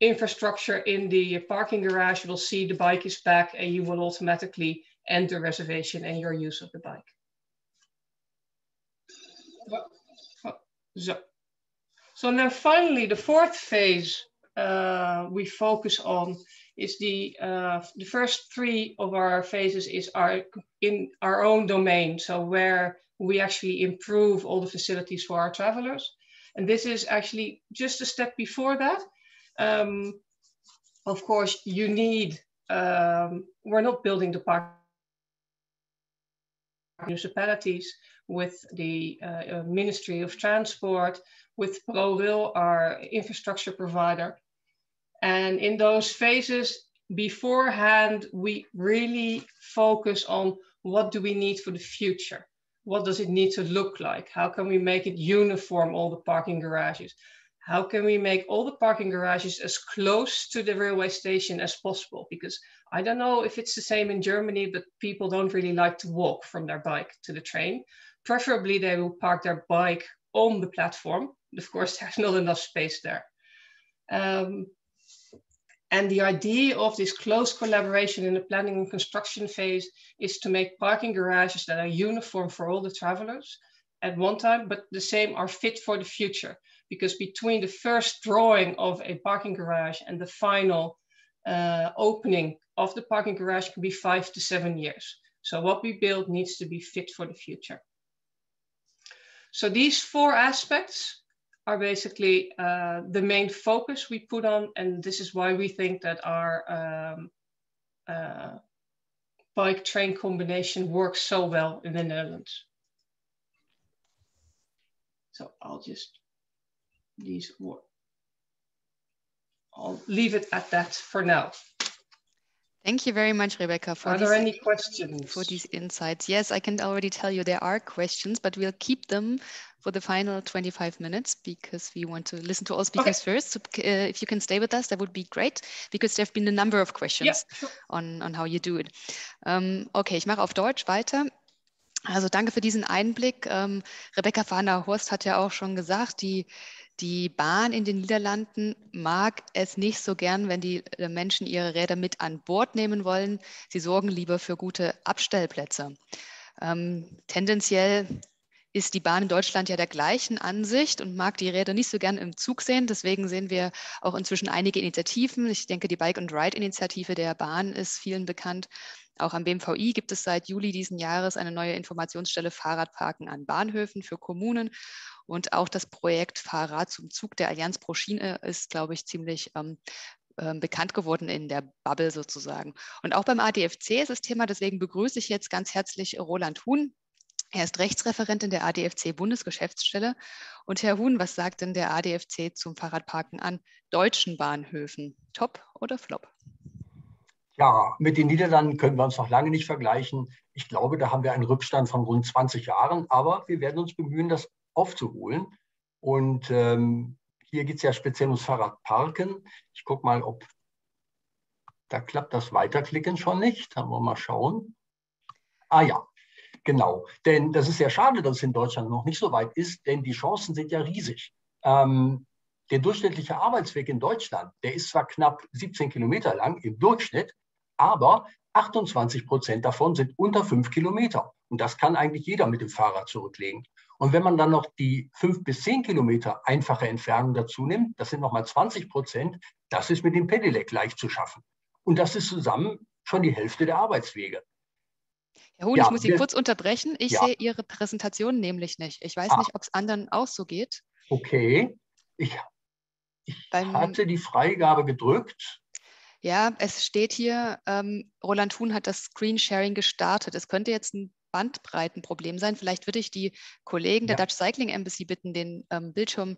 infrastructure in the parking garage you will see the bike is back, and you will automatically end the reservation and your use of the bike. So, so then finally, the fourth phase uh, we focus on is the uh, the first three of our phases is our in our own domain. So where we actually improve all the facilities for our travelers, and this is actually just a step before that. Um, of course, you need. Um, we're not building the park municipalities with the uh, uh, Ministry of Transport, with ProRail, our infrastructure provider. And in those phases, beforehand, we really focus on what do we need for the future? What does it need to look like? How can we make it uniform, all the parking garages? How can we make all the parking garages as close to the railway station as possible? Because I don't know if it's the same in Germany, but people don't really like to walk from their bike to the train. Preferably, they will park their bike on the platform. Of course, there's not enough space there. Um, and the idea of this close collaboration in the planning and construction phase is to make parking garages that are uniform for all the travelers at one time, but the same are fit for the future. Because between the first drawing of a parking garage and the final uh, opening of the parking garage can be five to seven years. So what we build needs to be fit for the future. So these four aspects are basically uh, the main focus we put on, and this is why we think that our um, uh, bike train combination works so well in the Netherlands. So I'll just, these, I'll leave it at that for now. Thank you very much, Rebecca. For are there any questions? For these insights. Yes, I can already tell you there are questions, but we'll keep them for the final 25 minutes because we want to listen to all speakers okay. first. So, uh, if you can stay with us, that would be great because there have been a number of questions yeah, sure. on, on how you do it. Um, okay, ich mache auf Deutsch weiter. Also danke für diesen Einblick. Ähm, Rebecca Fahner-Horst hat ja auch schon gesagt, die die Bahn in den Niederlanden mag es nicht so gern, wenn die äh, Menschen ihre Räder mit an Bord nehmen wollen. Sie sorgen lieber für gute Abstellplätze. Ähm, tendenziell ist die Bahn in Deutschland ja der gleichen Ansicht und mag die Räder nicht so gern im Zug sehen. Deswegen sehen wir auch inzwischen einige Initiativen. Ich denke, die Bike and Ride Initiative der Bahn ist vielen bekannt. Auch am BMVI gibt es seit Juli diesen Jahres eine neue Informationsstelle Fahrradparken an Bahnhöfen für Kommunen. Und auch das Projekt Fahrrad zum Zug der Allianz pro Schiene ist, glaube ich, ziemlich ähm, ähm, bekannt geworden in der Bubble sozusagen. Und auch beim ADFC ist das Thema, deswegen begrüße ich jetzt ganz herzlich Roland Huhn. Er ist Rechtsreferent in der ADFC Bundesgeschäftsstelle. Und Herr Huhn, was sagt denn der ADFC zum Fahrradparken an deutschen Bahnhöfen? Top oder Flop? Ja, mit den Niederlanden können wir uns noch lange nicht vergleichen. Ich glaube, da haben wir einen Rückstand von rund 20 Jahren, aber wir werden uns bemühen, das aufzuholen. Und ähm, hier geht es ja speziell ums Fahrradparken. Ich gucke mal, ob da klappt das Weiterklicken schon nicht. Dann wollen wir mal schauen. Ah ja, Genau, denn das ist ja schade, dass es in Deutschland noch nicht so weit ist, denn die Chancen sind ja riesig. Ähm, der durchschnittliche Arbeitsweg in Deutschland, der ist zwar knapp 17 Kilometer lang im Durchschnitt, aber 28 Prozent davon sind unter fünf Kilometer. Und das kann eigentlich jeder mit dem Fahrrad zurücklegen. Und wenn man dann noch die fünf bis zehn Kilometer einfache Entfernung dazu nimmt, das sind nochmal 20 Prozent, das ist mit dem Pedelec leicht zu schaffen. Und das ist zusammen schon die Hälfte der Arbeitswege. Herr Huhn, ja, ich muss Sie kurz unterbrechen. Ich ja. sehe Ihre Präsentation nämlich nicht. Ich weiß ah. nicht, ob es anderen auch so geht. Okay. Ich, ich hatte die Freigabe gedrückt. Ja, es steht hier, ähm, Roland Huhn hat das Screensharing gestartet. Es könnte jetzt ein Bandbreitenproblem sein. Vielleicht würde ich die Kollegen der Dutch Cycling Embassy bitten, den ähm, Bildschirm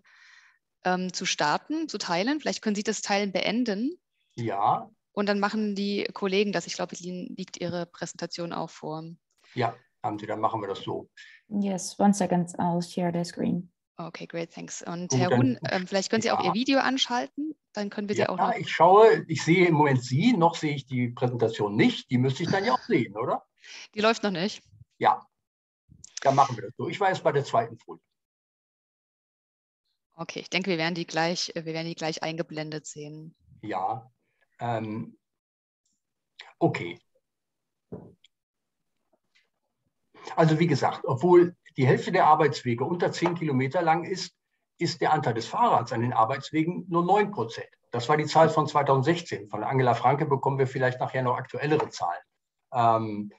ähm, zu starten, zu teilen. Vielleicht können Sie das Teilen beenden. Ja. Und dann machen die Kollegen das. Ich glaube, Ihnen liegt Ihre Präsentation auch vor. Ja, haben Sie, dann machen wir das so. Yes, one second, I'll share the screen. Okay, great, thanks. Und Gut, Herr Huhn, äh, vielleicht können Sie ja. auch Ihr Video anschalten, dann können wir Sie ja, auch noch. Ich schaue, ich sehe im Moment Sie, noch sehe ich die Präsentation nicht. Die müsste ich dann ja auch sehen, oder? Die läuft noch nicht. Ja, dann machen wir das so. Ich war jetzt bei der zweiten Folie. Okay, ich denke, wir werden die gleich, wir werden die gleich eingeblendet sehen. Ja, ähm, okay. Also wie gesagt, obwohl die Hälfte der Arbeitswege unter 10 Kilometer lang ist, ist der Anteil des Fahrrads an den Arbeitswegen nur 9 Prozent. Das war die Zahl von 2016. Von Angela Franke bekommen wir vielleicht nachher noch aktuellere Zahlen. Ähm,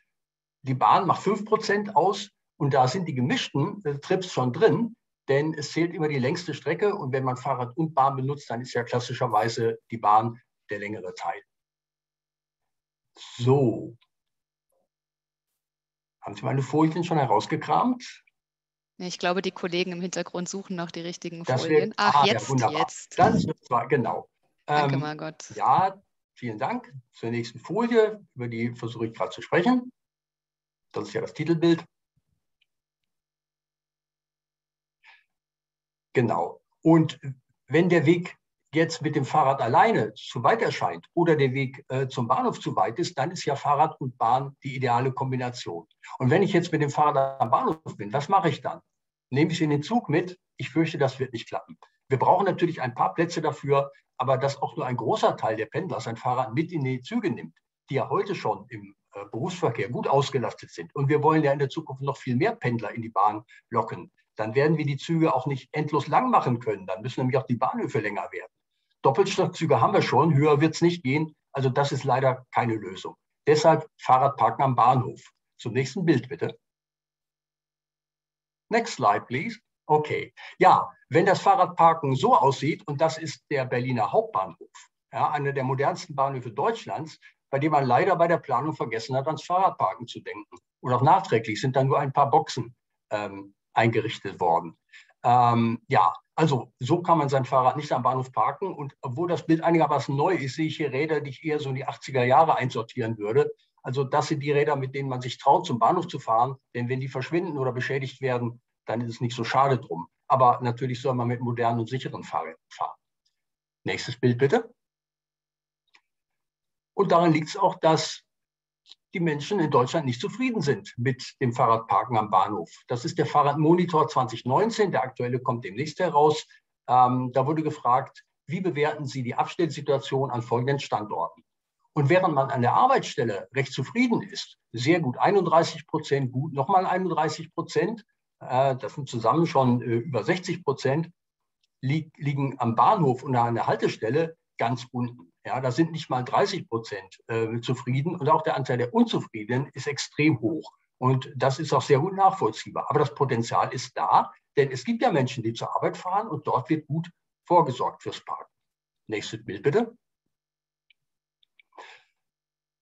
die Bahn macht 5 Prozent aus und da sind die gemischten äh, Trips schon drin, denn es zählt immer die längste Strecke und wenn man Fahrrad und Bahn benutzt, dann ist ja klassischerweise die Bahn der längere Teil. So. Haben Sie meine Folien schon herausgekramt? Ich glaube, die Kollegen im Hintergrund suchen noch die richtigen das Folien. Wird, Ach, ah, jetzt, ja, jetzt. Das war, genau. Danke, ähm, Margot. Ja, vielen Dank. Zur nächsten Folie, über die versuche ich gerade zu sprechen. Das ist ja das Titelbild. Genau. Und wenn der Weg jetzt mit dem Fahrrad alleine zu weit erscheint oder der Weg äh, zum Bahnhof zu weit ist, dann ist ja Fahrrad und Bahn die ideale Kombination. Und wenn ich jetzt mit dem Fahrrad am Bahnhof bin, was mache ich dann? Nehme ich in den Zug mit? Ich fürchte, das wird nicht klappen. Wir brauchen natürlich ein paar Plätze dafür, aber dass auch nur ein großer Teil der Pendler sein Fahrrad mit in die Züge nimmt, die ja heute schon im äh, Berufsverkehr gut ausgelastet sind. Und wir wollen ja in der Zukunft noch viel mehr Pendler in die Bahn locken. Dann werden wir die Züge auch nicht endlos lang machen können. Dann müssen nämlich auch die Bahnhöfe länger werden. Doppelstockzüge haben wir schon, höher wird es nicht gehen. Also das ist leider keine Lösung. Deshalb Fahrradparken am Bahnhof. Zum nächsten Bild bitte. Next slide, please. Okay. Ja, wenn das Fahrradparken so aussieht, und das ist der Berliner Hauptbahnhof, ja, einer der modernsten Bahnhöfe Deutschlands, bei dem man leider bei der Planung vergessen hat, ans Fahrradparken zu denken. Und auch nachträglich sind dann nur ein paar Boxen ähm, eingerichtet worden. Ähm, ja, also so kann man sein Fahrrad nicht am Bahnhof parken. Und obwohl das Bild einigermaßen neu ist, sehe ich hier Räder, die ich eher so in die 80er Jahre einsortieren würde. Also das sind die Räder, mit denen man sich traut, zum Bahnhof zu fahren. Denn wenn die verschwinden oder beschädigt werden, dann ist es nicht so schade drum. Aber natürlich soll man mit modernen und sicheren Fahrrädern fahren. Nächstes Bild bitte. Und daran liegt es auch, dass die Menschen in Deutschland nicht zufrieden sind mit dem Fahrradparken am Bahnhof. Das ist der Fahrradmonitor 2019, der aktuelle kommt demnächst heraus. Ähm, da wurde gefragt, wie bewerten Sie die Abstellsituation an folgenden Standorten? Und während man an der Arbeitsstelle recht zufrieden ist, sehr gut, 31 Prozent, gut, nochmal 31 Prozent, äh, das sind zusammen schon äh, über 60 Prozent, li liegen am Bahnhof und an der Haltestelle ganz unten. Ja, da sind nicht mal 30 Prozent äh, zufrieden und auch der Anteil der Unzufriedenen ist extrem hoch. Und das ist auch sehr gut nachvollziehbar. Aber das Potenzial ist da, denn es gibt ja Menschen, die zur Arbeit fahren und dort wird gut vorgesorgt fürs Parken. Nächstes Bild bitte.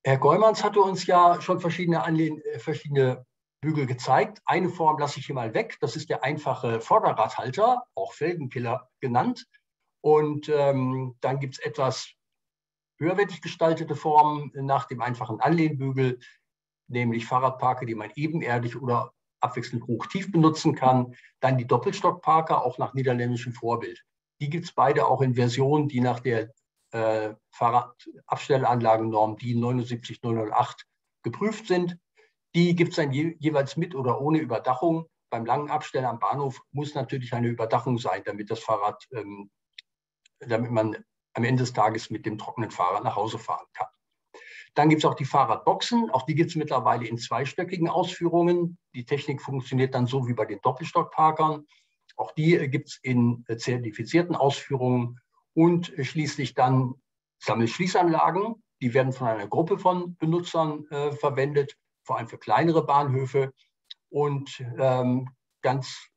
Herr Gollmanns hatte uns ja schon verschiedene, Anlehn äh, verschiedene Bügel gezeigt. Eine Form lasse ich hier mal weg. Das ist der einfache Vorderradhalter, auch Felgenkiller genannt. Und ähm, dann gibt es etwas höherwertig gestaltete Formen nach dem einfachen Anlehnbügel, nämlich Fahrradparker, die man ebenerdig oder abwechselnd hoch-tief benutzen kann. Dann die Doppelstockparker, auch nach niederländischem Vorbild. Die gibt es beide auch in Versionen, die nach der äh, Fahrradabstellanlagennorm DIN 79008 geprüft sind. Die gibt es dann je, jeweils mit oder ohne Überdachung. Beim langen Abstellen am Bahnhof muss natürlich eine Überdachung sein, damit das Fahrrad, ähm, damit man am Ende des Tages mit dem trockenen Fahrrad nach Hause fahren kann. Dann gibt es auch die Fahrradboxen. Auch die gibt es mittlerweile in zweistöckigen Ausführungen. Die Technik funktioniert dann so wie bei den Doppelstockparkern. Auch die äh, gibt es in äh, zertifizierten Ausführungen. Und schließlich dann Sammelschließanlagen. Die werden von einer Gruppe von Benutzern äh, verwendet, vor allem für kleinere Bahnhöfe. Und ähm, ganz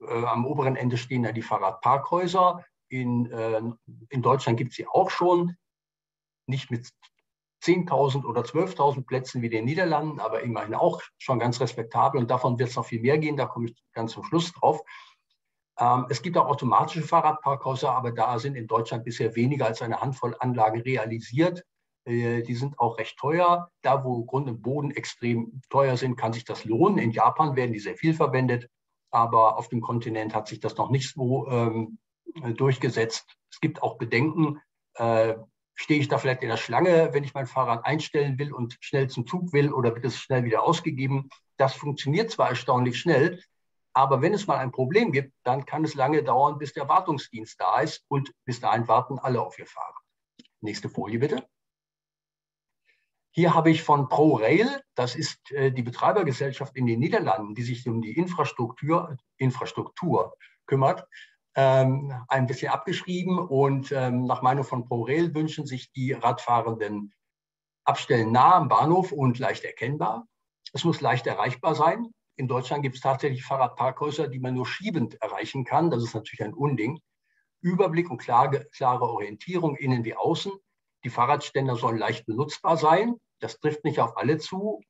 äh, am oberen Ende stehen da die Fahrradparkhäuser. In, äh, in Deutschland gibt es sie auch schon, nicht mit 10.000 oder 12.000 Plätzen wie den Niederlanden, aber immerhin auch schon ganz respektabel. Und davon wird es noch viel mehr gehen, da komme ich ganz zum Schluss drauf. Ähm, es gibt auch automatische Fahrradparkhäuser, aber da sind in Deutschland bisher weniger als eine Handvoll Anlagen realisiert. Äh, die sind auch recht teuer. Da, wo Grund und Boden extrem teuer sind, kann sich das lohnen. In Japan werden die sehr viel verwendet, aber auf dem Kontinent hat sich das noch nicht so ähm, durchgesetzt. Es gibt auch Bedenken. Äh, stehe ich da vielleicht in der Schlange, wenn ich mein Fahrrad einstellen will und schnell zum Zug will oder wird es schnell wieder ausgegeben? Das funktioniert zwar erstaunlich schnell, aber wenn es mal ein Problem gibt, dann kann es lange dauern, bis der Wartungsdienst da ist und bis dahin warten alle auf ihr Fahrrad. Nächste Folie bitte. Hier habe ich von ProRail, das ist äh, die Betreibergesellschaft in den Niederlanden, die sich um die Infrastruktur, Infrastruktur kümmert, ähm, ein bisschen abgeschrieben. Und ähm, nach Meinung von ProRail wünschen sich die Radfahrenden Abstellen nah am Bahnhof und leicht erkennbar. Es muss leicht erreichbar sein. In Deutschland gibt es tatsächlich Fahrradparkhäuser, die man nur schiebend erreichen kann. Das ist natürlich ein Unding. Überblick und klare, klare Orientierung innen wie außen. Die Fahrradständer sollen leicht benutzbar sein. Das trifft nicht auf alle zu.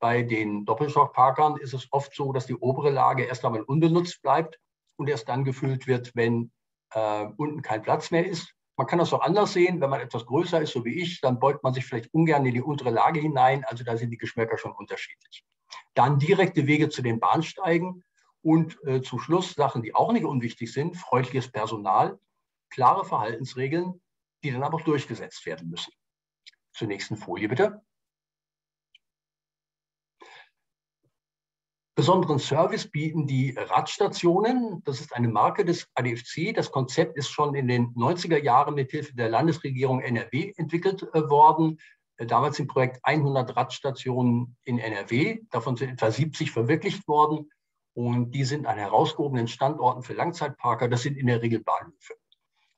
Bei den Doppelstockparkern ist es oft so, dass die obere Lage erst einmal unbenutzt bleibt und erst dann gefüllt wird, wenn äh, unten kein Platz mehr ist. Man kann das auch anders sehen. Wenn man etwas größer ist, so wie ich, dann beugt man sich vielleicht ungern in die untere Lage hinein. Also da sind die Geschmäcker schon unterschiedlich. Dann direkte Wege zu den Bahnsteigen und äh, zum Schluss Sachen, die auch nicht unwichtig sind, freundliches Personal, klare Verhaltensregeln, die dann aber auch durchgesetzt werden müssen. Zur nächsten Folie bitte. Besonderen Service bieten die Radstationen. Das ist eine Marke des ADFC. Das Konzept ist schon in den 90er Jahren mit Hilfe der Landesregierung NRW entwickelt äh, worden. Äh, damals im Projekt 100 Radstationen in NRW. Davon sind etwa 70 verwirklicht worden. Und die sind an herausgehobenen Standorten für Langzeitparker. Das sind in der Regel Bahnhöfe.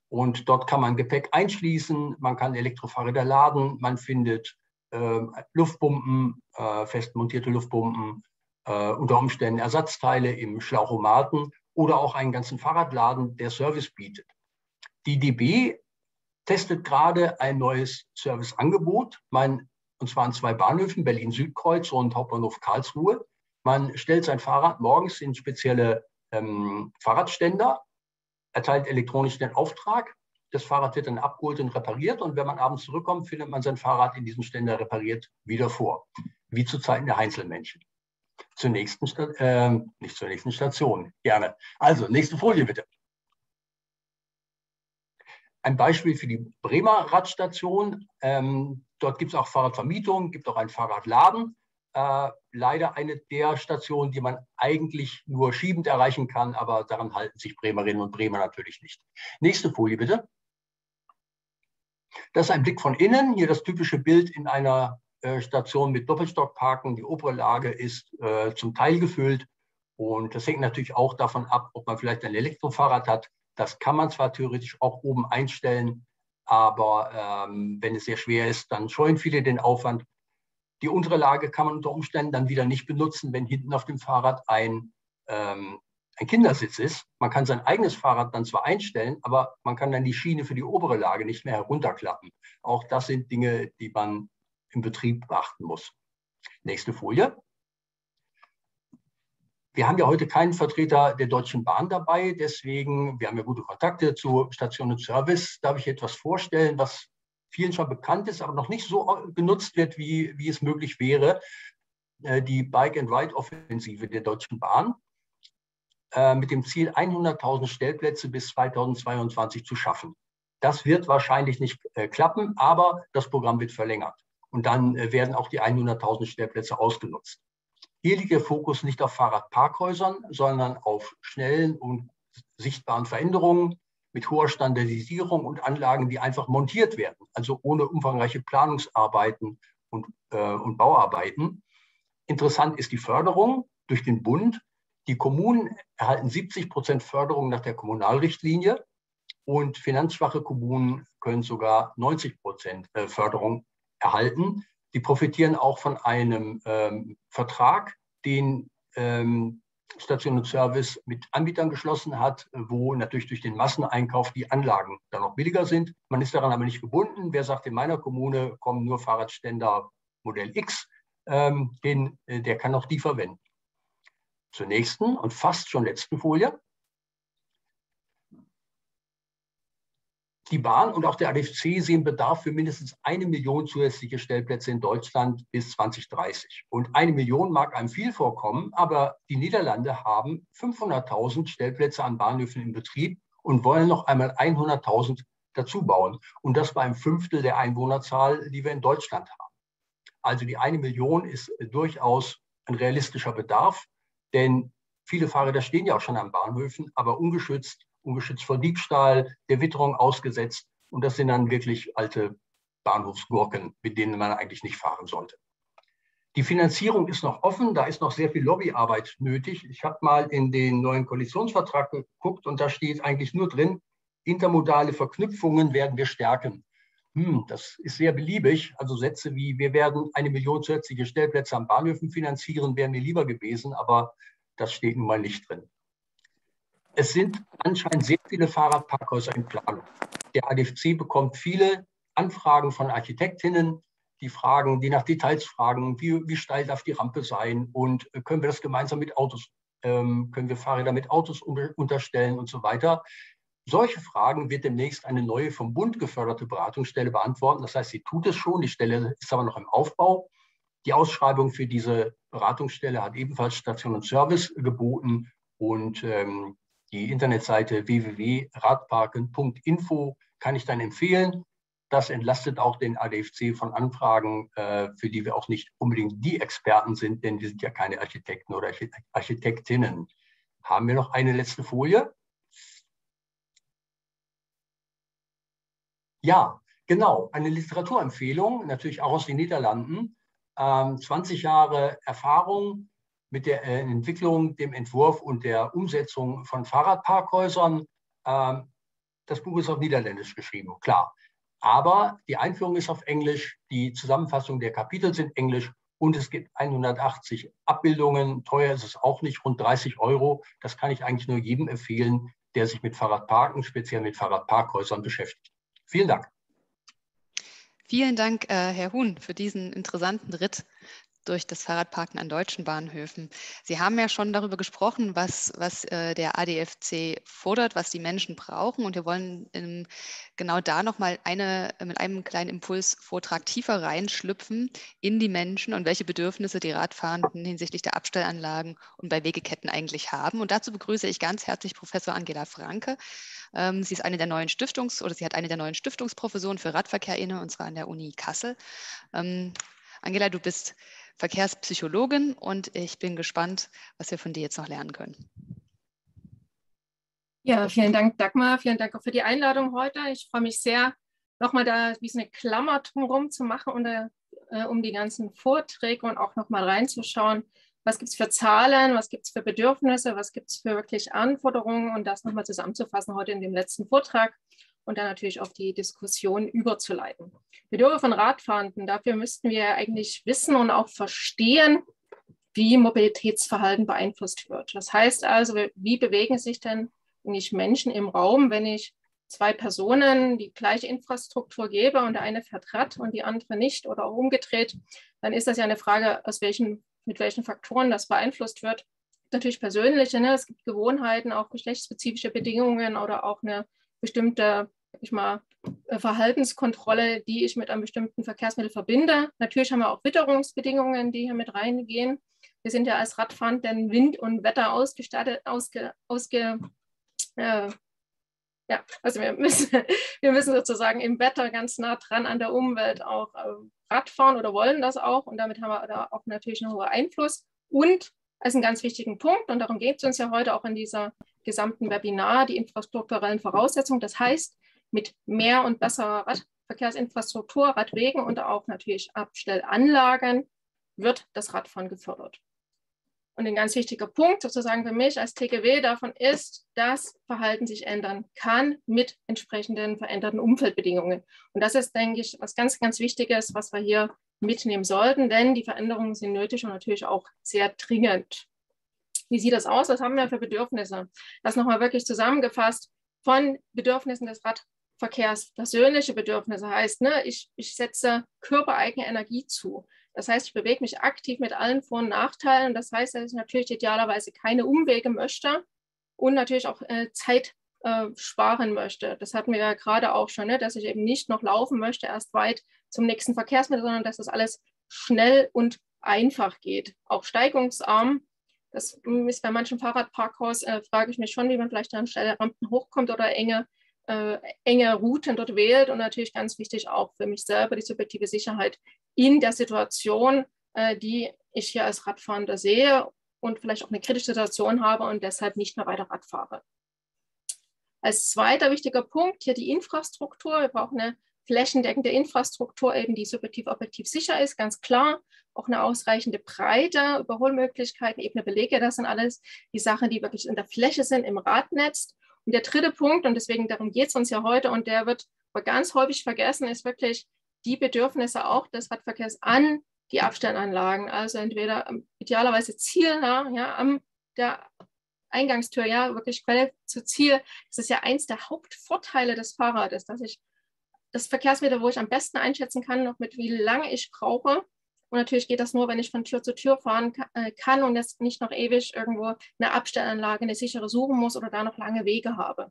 Und dort kann man Gepäck einschließen, man kann Elektrofahrräder laden, man findet äh, Luftpumpen, äh, fest montierte Luftpumpen, äh, unter Umständen Ersatzteile im Schlauchomaten oder auch einen ganzen Fahrradladen, der Service bietet. Die DB testet gerade ein neues Serviceangebot, man, und zwar an zwei Bahnhöfen, Berlin-Südkreuz und Hauptbahnhof Karlsruhe. Man stellt sein Fahrrad morgens in spezielle ähm, Fahrradständer erteilt elektronisch den Auftrag. Das Fahrrad wird dann abgeholt und repariert und wenn man abends zurückkommt, findet man sein Fahrrad in diesem Ständer repariert wieder vor, wie zu Zeiten der Einzelmenschen. Zur nächsten, äh, nicht zur nächsten Station, gerne. Also, nächste Folie bitte. Ein Beispiel für die Bremer Radstation. Ähm, dort gibt es auch Fahrradvermietung, gibt auch einen Fahrradladen äh, leider eine der Stationen, die man eigentlich nur schiebend erreichen kann, aber daran halten sich Bremerinnen und Bremer natürlich nicht. Nächste Folie bitte. Das ist ein Blick von innen. Hier das typische Bild in einer Station mit Doppelstockparken. Die obere Lage ist äh, zum Teil gefüllt und das hängt natürlich auch davon ab, ob man vielleicht ein Elektrofahrrad hat. Das kann man zwar theoretisch auch oben einstellen, aber ähm, wenn es sehr schwer ist, dann scheuen viele den Aufwand die untere Lage kann man unter Umständen dann wieder nicht benutzen, wenn hinten auf dem Fahrrad ein, ähm, ein Kindersitz ist. Man kann sein eigenes Fahrrad dann zwar einstellen, aber man kann dann die Schiene für die obere Lage nicht mehr herunterklappen. Auch das sind Dinge, die man im Betrieb beachten muss. Nächste Folie. Wir haben ja heute keinen Vertreter der Deutschen Bahn dabei, deswegen, wir haben ja gute Kontakte zu Station und Service. Darf ich etwas vorstellen, was vielen schon bekannt ist, aber noch nicht so genutzt wird, wie, wie es möglich wäre, äh, die Bike-and-Ride-Offensive der Deutschen Bahn äh, mit dem Ziel, 100.000 Stellplätze bis 2022 zu schaffen. Das wird wahrscheinlich nicht äh, klappen, aber das Programm wird verlängert. Und dann äh, werden auch die 100.000 Stellplätze ausgenutzt. Hier liegt der Fokus nicht auf Fahrradparkhäusern, sondern auf schnellen und sichtbaren Veränderungen mit hoher Standardisierung und Anlagen, die einfach montiert werden, also ohne umfangreiche Planungsarbeiten und, äh, und Bauarbeiten. Interessant ist die Förderung durch den Bund. Die Kommunen erhalten 70 Prozent Förderung nach der Kommunalrichtlinie und finanzschwache Kommunen können sogar 90 Prozent äh, Förderung erhalten. Die profitieren auch von einem ähm, Vertrag, den ähm, Station und Service mit Anbietern geschlossen hat, wo natürlich durch den Masseneinkauf die Anlagen dann noch billiger sind. Man ist daran aber nicht gebunden. Wer sagt, in meiner Kommune kommen nur Fahrradständer Modell X, ähm, den, äh, der kann auch die verwenden. Zur nächsten und fast schon letzten Folie. Die Bahn und auch der ADFC sehen Bedarf für mindestens eine Million zusätzliche Stellplätze in Deutschland bis 2030. Und eine Million mag einem viel vorkommen, aber die Niederlande haben 500.000 Stellplätze an Bahnhöfen in Betrieb und wollen noch einmal 100.000 dazu bauen. Und das bei einem Fünftel der Einwohnerzahl, die wir in Deutschland haben. Also die eine Million ist durchaus ein realistischer Bedarf, denn viele Fahrräder stehen ja auch schon an Bahnhöfen, aber ungeschützt ungeschützt vor Diebstahl, der Witterung ausgesetzt. Und das sind dann wirklich alte Bahnhofsgurken, mit denen man eigentlich nicht fahren sollte. Die Finanzierung ist noch offen, da ist noch sehr viel Lobbyarbeit nötig. Ich habe mal in den neuen Koalitionsvertrag geguckt und da steht eigentlich nur drin, intermodale Verknüpfungen werden wir stärken. Hm, das ist sehr beliebig. Also Sätze wie, wir werden eine Million zusätzliche Stellplätze am Bahnhöfen finanzieren, wären mir lieber gewesen, aber das steht nun mal nicht drin. Es sind anscheinend sehr viele Fahrradparkhäuser in Planung. Der ADFC bekommt viele Anfragen von Architektinnen, die fragen, die nach Details fragen, wie, wie steil darf die Rampe sein und äh, können wir das gemeinsam mit Autos, ähm, können wir Fahrräder mit Autos unterstellen und so weiter. Solche Fragen wird demnächst eine neue vom Bund geförderte Beratungsstelle beantworten. Das heißt, sie tut es schon, die Stelle ist aber noch im Aufbau. Die Ausschreibung für diese Beratungsstelle hat ebenfalls Station und Service geboten und ähm, die Internetseite www.radparken.info kann ich dann empfehlen. Das entlastet auch den ADFC von Anfragen, äh, für die wir auch nicht unbedingt die Experten sind, denn wir sind ja keine Architekten oder Architektinnen. Haben wir noch eine letzte Folie? Ja, genau. Eine Literaturempfehlung, natürlich auch aus den Niederlanden. 20 ähm, Jahre Erfahrung mit der äh, Entwicklung, dem Entwurf und der Umsetzung von Fahrradparkhäusern. Ähm, das Buch ist auf Niederländisch geschrieben, klar. Aber die Einführung ist auf Englisch, die Zusammenfassung der Kapitel sind Englisch und es gibt 180 Abbildungen. Teuer ist es auch nicht, rund 30 Euro. Das kann ich eigentlich nur jedem empfehlen, der sich mit Fahrradparken, speziell mit Fahrradparkhäusern beschäftigt. Vielen Dank. Vielen Dank, äh, Herr Huhn, für diesen interessanten Ritt durch das Fahrradparken an deutschen Bahnhöfen. Sie haben ja schon darüber gesprochen, was, was äh, der ADFC fordert, was die Menschen brauchen. Und wir wollen ähm, genau da nochmal eine, mit einem kleinen Impulsvortrag tiefer reinschlüpfen in die Menschen und welche Bedürfnisse die Radfahrenden hinsichtlich der Abstellanlagen und bei Wegeketten eigentlich haben. Und dazu begrüße ich ganz herzlich Professor Angela Franke. Ähm, sie ist eine der neuen Stiftungs- oder sie hat eine der neuen Stiftungsprofessoren für Radverkehr inne, und zwar an der Uni Kassel. Ähm, Angela, du bist Verkehrspsychologin und ich bin gespannt, was wir von dir jetzt noch lernen können. Ja, vielen Dank, Dagmar. Vielen Dank auch für die Einladung heute. Ich freue mich sehr, nochmal da wie so eine Klammer drumherum zu machen, und, äh, um die ganzen Vorträge und auch nochmal reinzuschauen, was gibt es für Zahlen, was gibt es für Bedürfnisse, was gibt es für wirklich Anforderungen und das nochmal zusammenzufassen heute in dem letzten Vortrag und dann natürlich auf die Diskussion überzuleiten. Bedürfe von Radfahrenden, dafür müssten wir eigentlich wissen und auch verstehen, wie Mobilitätsverhalten beeinflusst wird. Das heißt also, wie bewegen sich denn nicht Menschen im Raum, wenn ich zwei Personen die gleiche Infrastruktur gebe und der eine fährt Rad und die andere nicht oder auch umgedreht, dann ist das ja eine Frage, aus welchen, mit welchen Faktoren das beeinflusst wird. Natürlich persönliche, ne? es gibt Gewohnheiten, auch geschlechtsspezifische Bedingungen oder auch eine bestimmte ich mal, äh, Verhaltenskontrolle, die ich mit einem bestimmten Verkehrsmittel verbinde. Natürlich haben wir auch Witterungsbedingungen, die hier mit reingehen. Wir sind ja als Radfahrend denn Wind und Wetter ausgestattet, ausge, ausge, äh, Ja, also wir müssen, wir müssen sozusagen im Wetter ganz nah dran an der Umwelt auch äh, Rad fahren oder wollen das auch. Und damit haben wir da auch natürlich einen hohen Einfluss. Und als einen ganz wichtigen Punkt, und darum geht es uns ja heute auch in dieser gesamten Webinar, die infrastrukturellen Voraussetzungen. Das heißt, mit mehr und besserer Radverkehrsinfrastruktur, Radwegen und auch natürlich Abstellanlagen wird das Radfahren gefördert. Und ein ganz wichtiger Punkt sozusagen für mich als TGW davon ist, dass Verhalten sich ändern kann mit entsprechenden veränderten Umfeldbedingungen. Und das ist, denke ich, was ganz, ganz Wichtiges, was wir hier mitnehmen sollten, denn die Veränderungen sind nötig und natürlich auch sehr dringend. Wie sieht das aus? Was haben wir für Bedürfnisse? Das nochmal wirklich zusammengefasst von Bedürfnissen des Radverkehrs. Persönliche Bedürfnisse heißt, ne, ich, ich setze körpereigene Energie zu. Das heißt, ich bewege mich aktiv mit allen Vor- und Nachteilen. Das heißt, dass ich natürlich idealerweise keine Umwege möchte und natürlich auch äh, Zeit äh, sparen möchte. Das hatten wir ja gerade auch schon, ne? dass ich eben nicht noch laufen möchte, erst weit zum nächsten Verkehrsmittel, sondern dass das alles schnell und einfach geht. Auch steigungsarm. Das ist bei manchen Fahrradparkhaus, äh, frage ich mich schon, wie man vielleicht an steile Rampen hochkommt oder enge, äh, enge Routen dort wählt. Und natürlich ganz wichtig auch für mich selber die subjektive Sicherheit in der Situation, äh, die ich hier als Radfahrender sehe und vielleicht auch eine kritische Situation habe und deshalb nicht mehr weiter Rad fahre. Als zweiter wichtiger Punkt hier die Infrastruktur. Wir brauchen eine flächendeckende Infrastruktur, eben die subjektiv objektiv sicher ist, ganz klar. Auch eine ausreichende Breite, Überholmöglichkeiten, ebene Belege, das sind alles die Sachen, die wirklich in der Fläche sind, im Radnetz. Und der dritte Punkt, und deswegen darum geht es uns ja heute, und der wird ganz häufig vergessen, ist wirklich die Bedürfnisse auch des Radverkehrs an die Abstellanlagen. Also entweder idealerweise zielnah, ja, am der Eingangstür, ja, wirklich Quelle zu Ziel. Das ist ja eins der Hauptvorteile des Fahrrades, dass ich das Verkehrsmittel, wo ich am besten einschätzen kann, noch mit wie lange ich brauche. Und natürlich geht das nur, wenn ich von Tür zu Tür fahren äh, kann und jetzt nicht noch ewig irgendwo eine Abstellanlage, eine sichere suchen muss oder da noch lange Wege habe.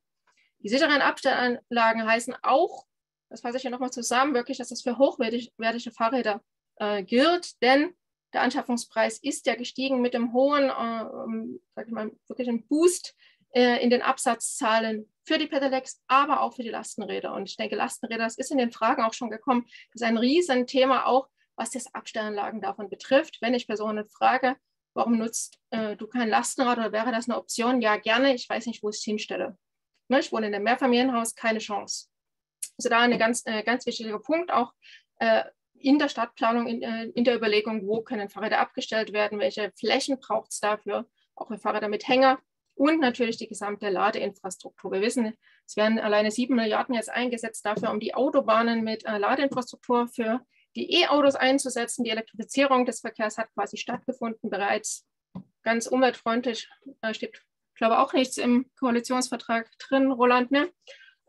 Die sicheren Abstellanlagen heißen auch, das fasse ich hier nochmal zusammen, wirklich, dass das für hochwertige Fahrräder äh, gilt, denn der Anschaffungspreis ist ja gestiegen mit dem hohen, äh, sag ich mal, wirklich ein Boost äh, in den Absatzzahlen für die Pedelecs, aber auch für die Lastenräder. Und ich denke, Lastenräder, das ist in den Fragen auch schon gekommen, ist ein Riesenthema auch, was das Abstellanlagen davon betrifft. Wenn ich Personen frage, warum nutzt äh, du kein Lastenrad oder wäre das eine Option? Ja, gerne. Ich weiß nicht, wo ich es hinstelle. Ne, ich wohne in einem Mehrfamilienhaus, keine Chance. Also da ein ganz, äh, ganz wichtiger Punkt auch äh, in der Stadtplanung, in, äh, in, der Überlegung, wo können Fahrräder abgestellt werden, welche Flächen braucht es dafür, auch für Fahrräder mit Hänger und natürlich die gesamte Ladeinfrastruktur. Wir wissen, es werden alleine sieben Milliarden jetzt eingesetzt dafür, um die Autobahnen mit äh, Ladeinfrastruktur für die E-Autos einzusetzen. Die Elektrifizierung des Verkehrs hat quasi stattgefunden bereits. Ganz umweltfreundlich äh, steht, glaube ich, auch nichts im Koalitionsvertrag drin, Roland. Ne?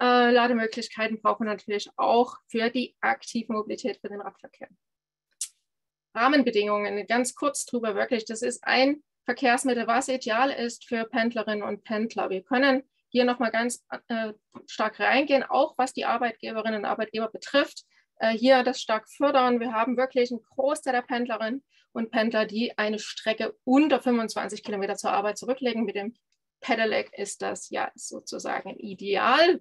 Äh, Lademöglichkeiten brauchen wir natürlich auch für die aktive Mobilität für den Radverkehr. Rahmenbedingungen, ganz kurz drüber wirklich. Das ist ein Verkehrsmittel, was ideal ist für Pendlerinnen und Pendler. Wir können hier nochmal ganz äh, stark reingehen, auch was die Arbeitgeberinnen und Arbeitgeber betrifft. Äh, hier das stark fördern. Wir haben wirklich einen Großteil der Pendlerinnen und Pendler, die eine Strecke unter 25 Kilometer zur Arbeit zurücklegen. Mit dem Pedelec ist das ja sozusagen ideal.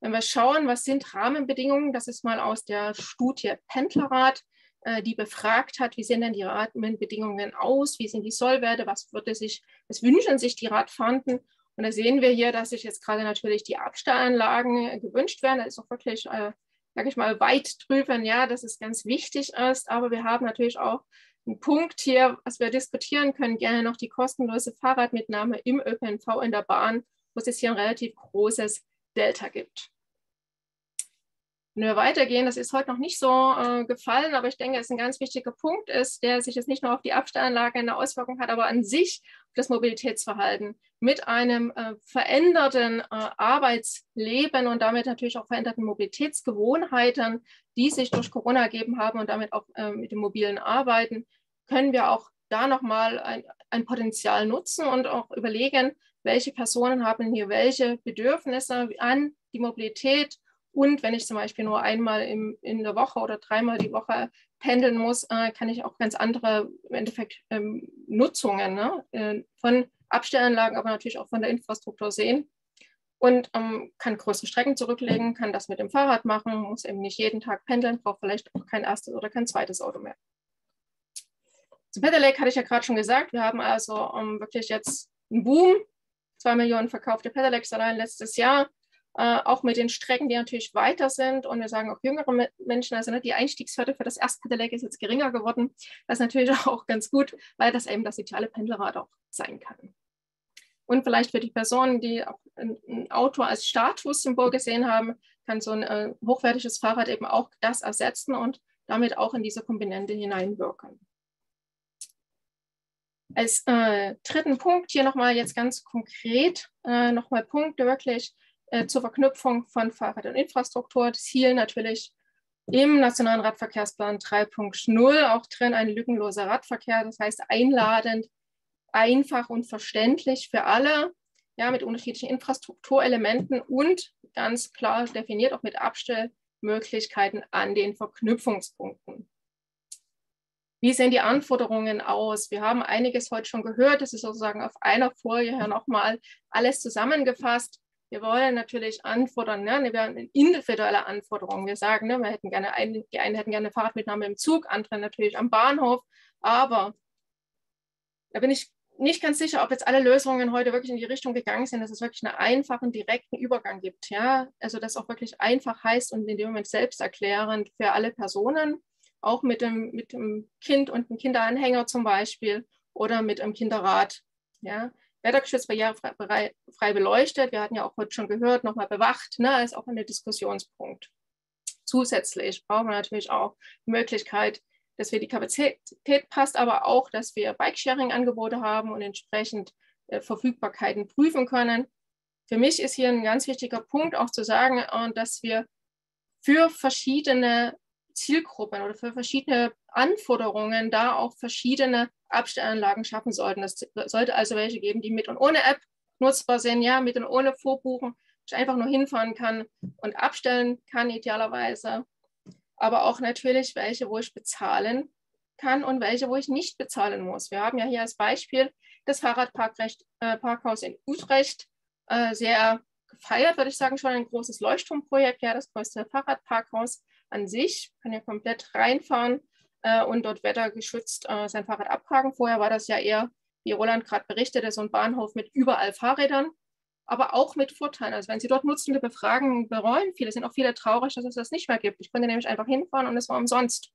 Wenn wir schauen, was sind Rahmenbedingungen, das ist mal aus der Studie Pendlerrat äh, die befragt hat, wie sehen denn die Rahmenbedingungen aus, wie sind die Sollwerte, was würde sich, was wünschen sich die Radfahrenden. Und da sehen wir hier, dass sich jetzt gerade natürlich die Abstellanlagen gewünscht werden. Das ist auch wirklich, äh, sage ich mal, weit drüben, ja, dass es ganz wichtig ist. Aber wir haben natürlich auch einen Punkt hier, was wir diskutieren können, gerne noch die kostenlose Fahrradmitnahme im ÖPNV in der Bahn, wo es hier ein relativ großes Delta gibt. Weitergehen, das ist heute noch nicht so äh, gefallen, aber ich denke, es ein ganz wichtiger Punkt ist, der sich jetzt nicht nur auf die Abstellanlage eine Auswirkung hat, aber an sich auf das Mobilitätsverhalten mit einem äh, veränderten äh, Arbeitsleben und damit natürlich auch veränderten Mobilitätsgewohnheiten, die sich durch Corona ergeben haben und damit auch äh, mit dem mobilen Arbeiten, können wir auch da nochmal ein, ein Potenzial nutzen und auch überlegen, welche Personen haben hier welche Bedürfnisse an die Mobilität und wenn ich zum Beispiel nur einmal im, in der Woche oder dreimal die Woche pendeln muss, äh, kann ich auch ganz andere im Endeffekt ähm, Nutzungen ne, äh, von Abstellanlagen, aber natürlich auch von der Infrastruktur sehen. und ähm, kann größere Strecken zurücklegen, kann das mit dem Fahrrad machen, muss eben nicht jeden Tag pendeln, braucht vielleicht auch kein erstes oder kein zweites Auto mehr. Zu Pedelec hatte ich ja gerade schon gesagt, wir haben also ähm, wirklich jetzt einen Boom, zwei Millionen verkaufte Pedelecs allein letztes Jahr, äh, auch mit den Strecken, die natürlich weiter sind und wir sagen auch jüngere Menschen, also ne, die Einstiegshürde für das Erstpedelec ist jetzt geringer geworden. Das ist natürlich auch ganz gut, weil das eben das soziale Pendlerrad auch sein kann. Und vielleicht für die Personen, die auch ein Auto als Statussymbol gesehen haben, kann so ein äh, hochwertiges Fahrrad eben auch das ersetzen und damit auch in diese Komponente hineinwirken. Als äh, dritten Punkt hier nochmal jetzt ganz konkret äh, nochmal Punkte wirklich äh, zur Verknüpfung von Fahrrad und Infrastruktur. Ziel natürlich im Nationalen Radverkehrsplan 3.0 auch drin ein lückenloser Radverkehr, das heißt einladend, einfach und verständlich für alle, ja, mit unterschiedlichen Infrastrukturelementen und ganz klar definiert auch mit Abstellmöglichkeiten an den Verknüpfungspunkten. Wie sehen die Anforderungen aus? Wir haben einiges heute schon gehört. Das ist sozusagen auf einer Folie hier nochmal alles zusammengefasst. Wir wollen natürlich anfordern, ne? wir haben individuelle Anforderungen. Wir sagen, ne, wir hätten gerne ein, die einen hätten gerne Fahrradmitnahme im Zug, andere natürlich am Bahnhof. Aber da bin ich nicht ganz sicher, ob jetzt alle Lösungen heute wirklich in die Richtung gegangen sind, dass es wirklich einen einfachen, direkten Übergang gibt. Ja? Also das auch wirklich einfach heißt und in dem Moment selbsterklärend für alle Personen auch mit dem, mit dem Kind und einem Kinderanhänger zum Beispiel oder mit einem Kinderrad. Ja. Wettergeschützt barrierefrei frei beleuchtet. Wir hatten ja auch heute schon gehört, nochmal bewacht, ne, ist auch ein Diskussionspunkt. Zusätzlich brauchen wir natürlich auch die Möglichkeit, dass wir die Kapazität passt, aber auch, dass wir Bikesharing-Angebote haben und entsprechend äh, Verfügbarkeiten prüfen können. Für mich ist hier ein ganz wichtiger Punkt auch zu sagen, äh, dass wir für verschiedene Zielgruppen oder für verschiedene Anforderungen da auch verschiedene Abstellanlagen schaffen sollten. Es sollte also welche geben, die mit und ohne App nutzbar sind, ja, mit und ohne Vorbuchen, ich einfach nur hinfahren kann und abstellen kann, idealerweise. Aber auch natürlich welche, wo ich bezahlen kann und welche, wo ich nicht bezahlen muss. Wir haben ja hier als Beispiel das Fahrradparkhaus äh, in Utrecht, äh, sehr gefeiert, würde ich sagen, schon ein großes Leuchtturmprojekt, ja, das größte Fahrradparkhaus an sich, kann ja komplett reinfahren äh, und dort wettergeschützt äh, sein Fahrrad abparken. Vorher war das ja eher, wie Roland gerade berichtete, so ein Bahnhof mit überall Fahrrädern, aber auch mit Vorteilen. Also wenn Sie dort Nutzende befragen, bereuen viele, sind auch viele traurig, dass es das nicht mehr gibt. Ich konnte nämlich einfach hinfahren und es war umsonst.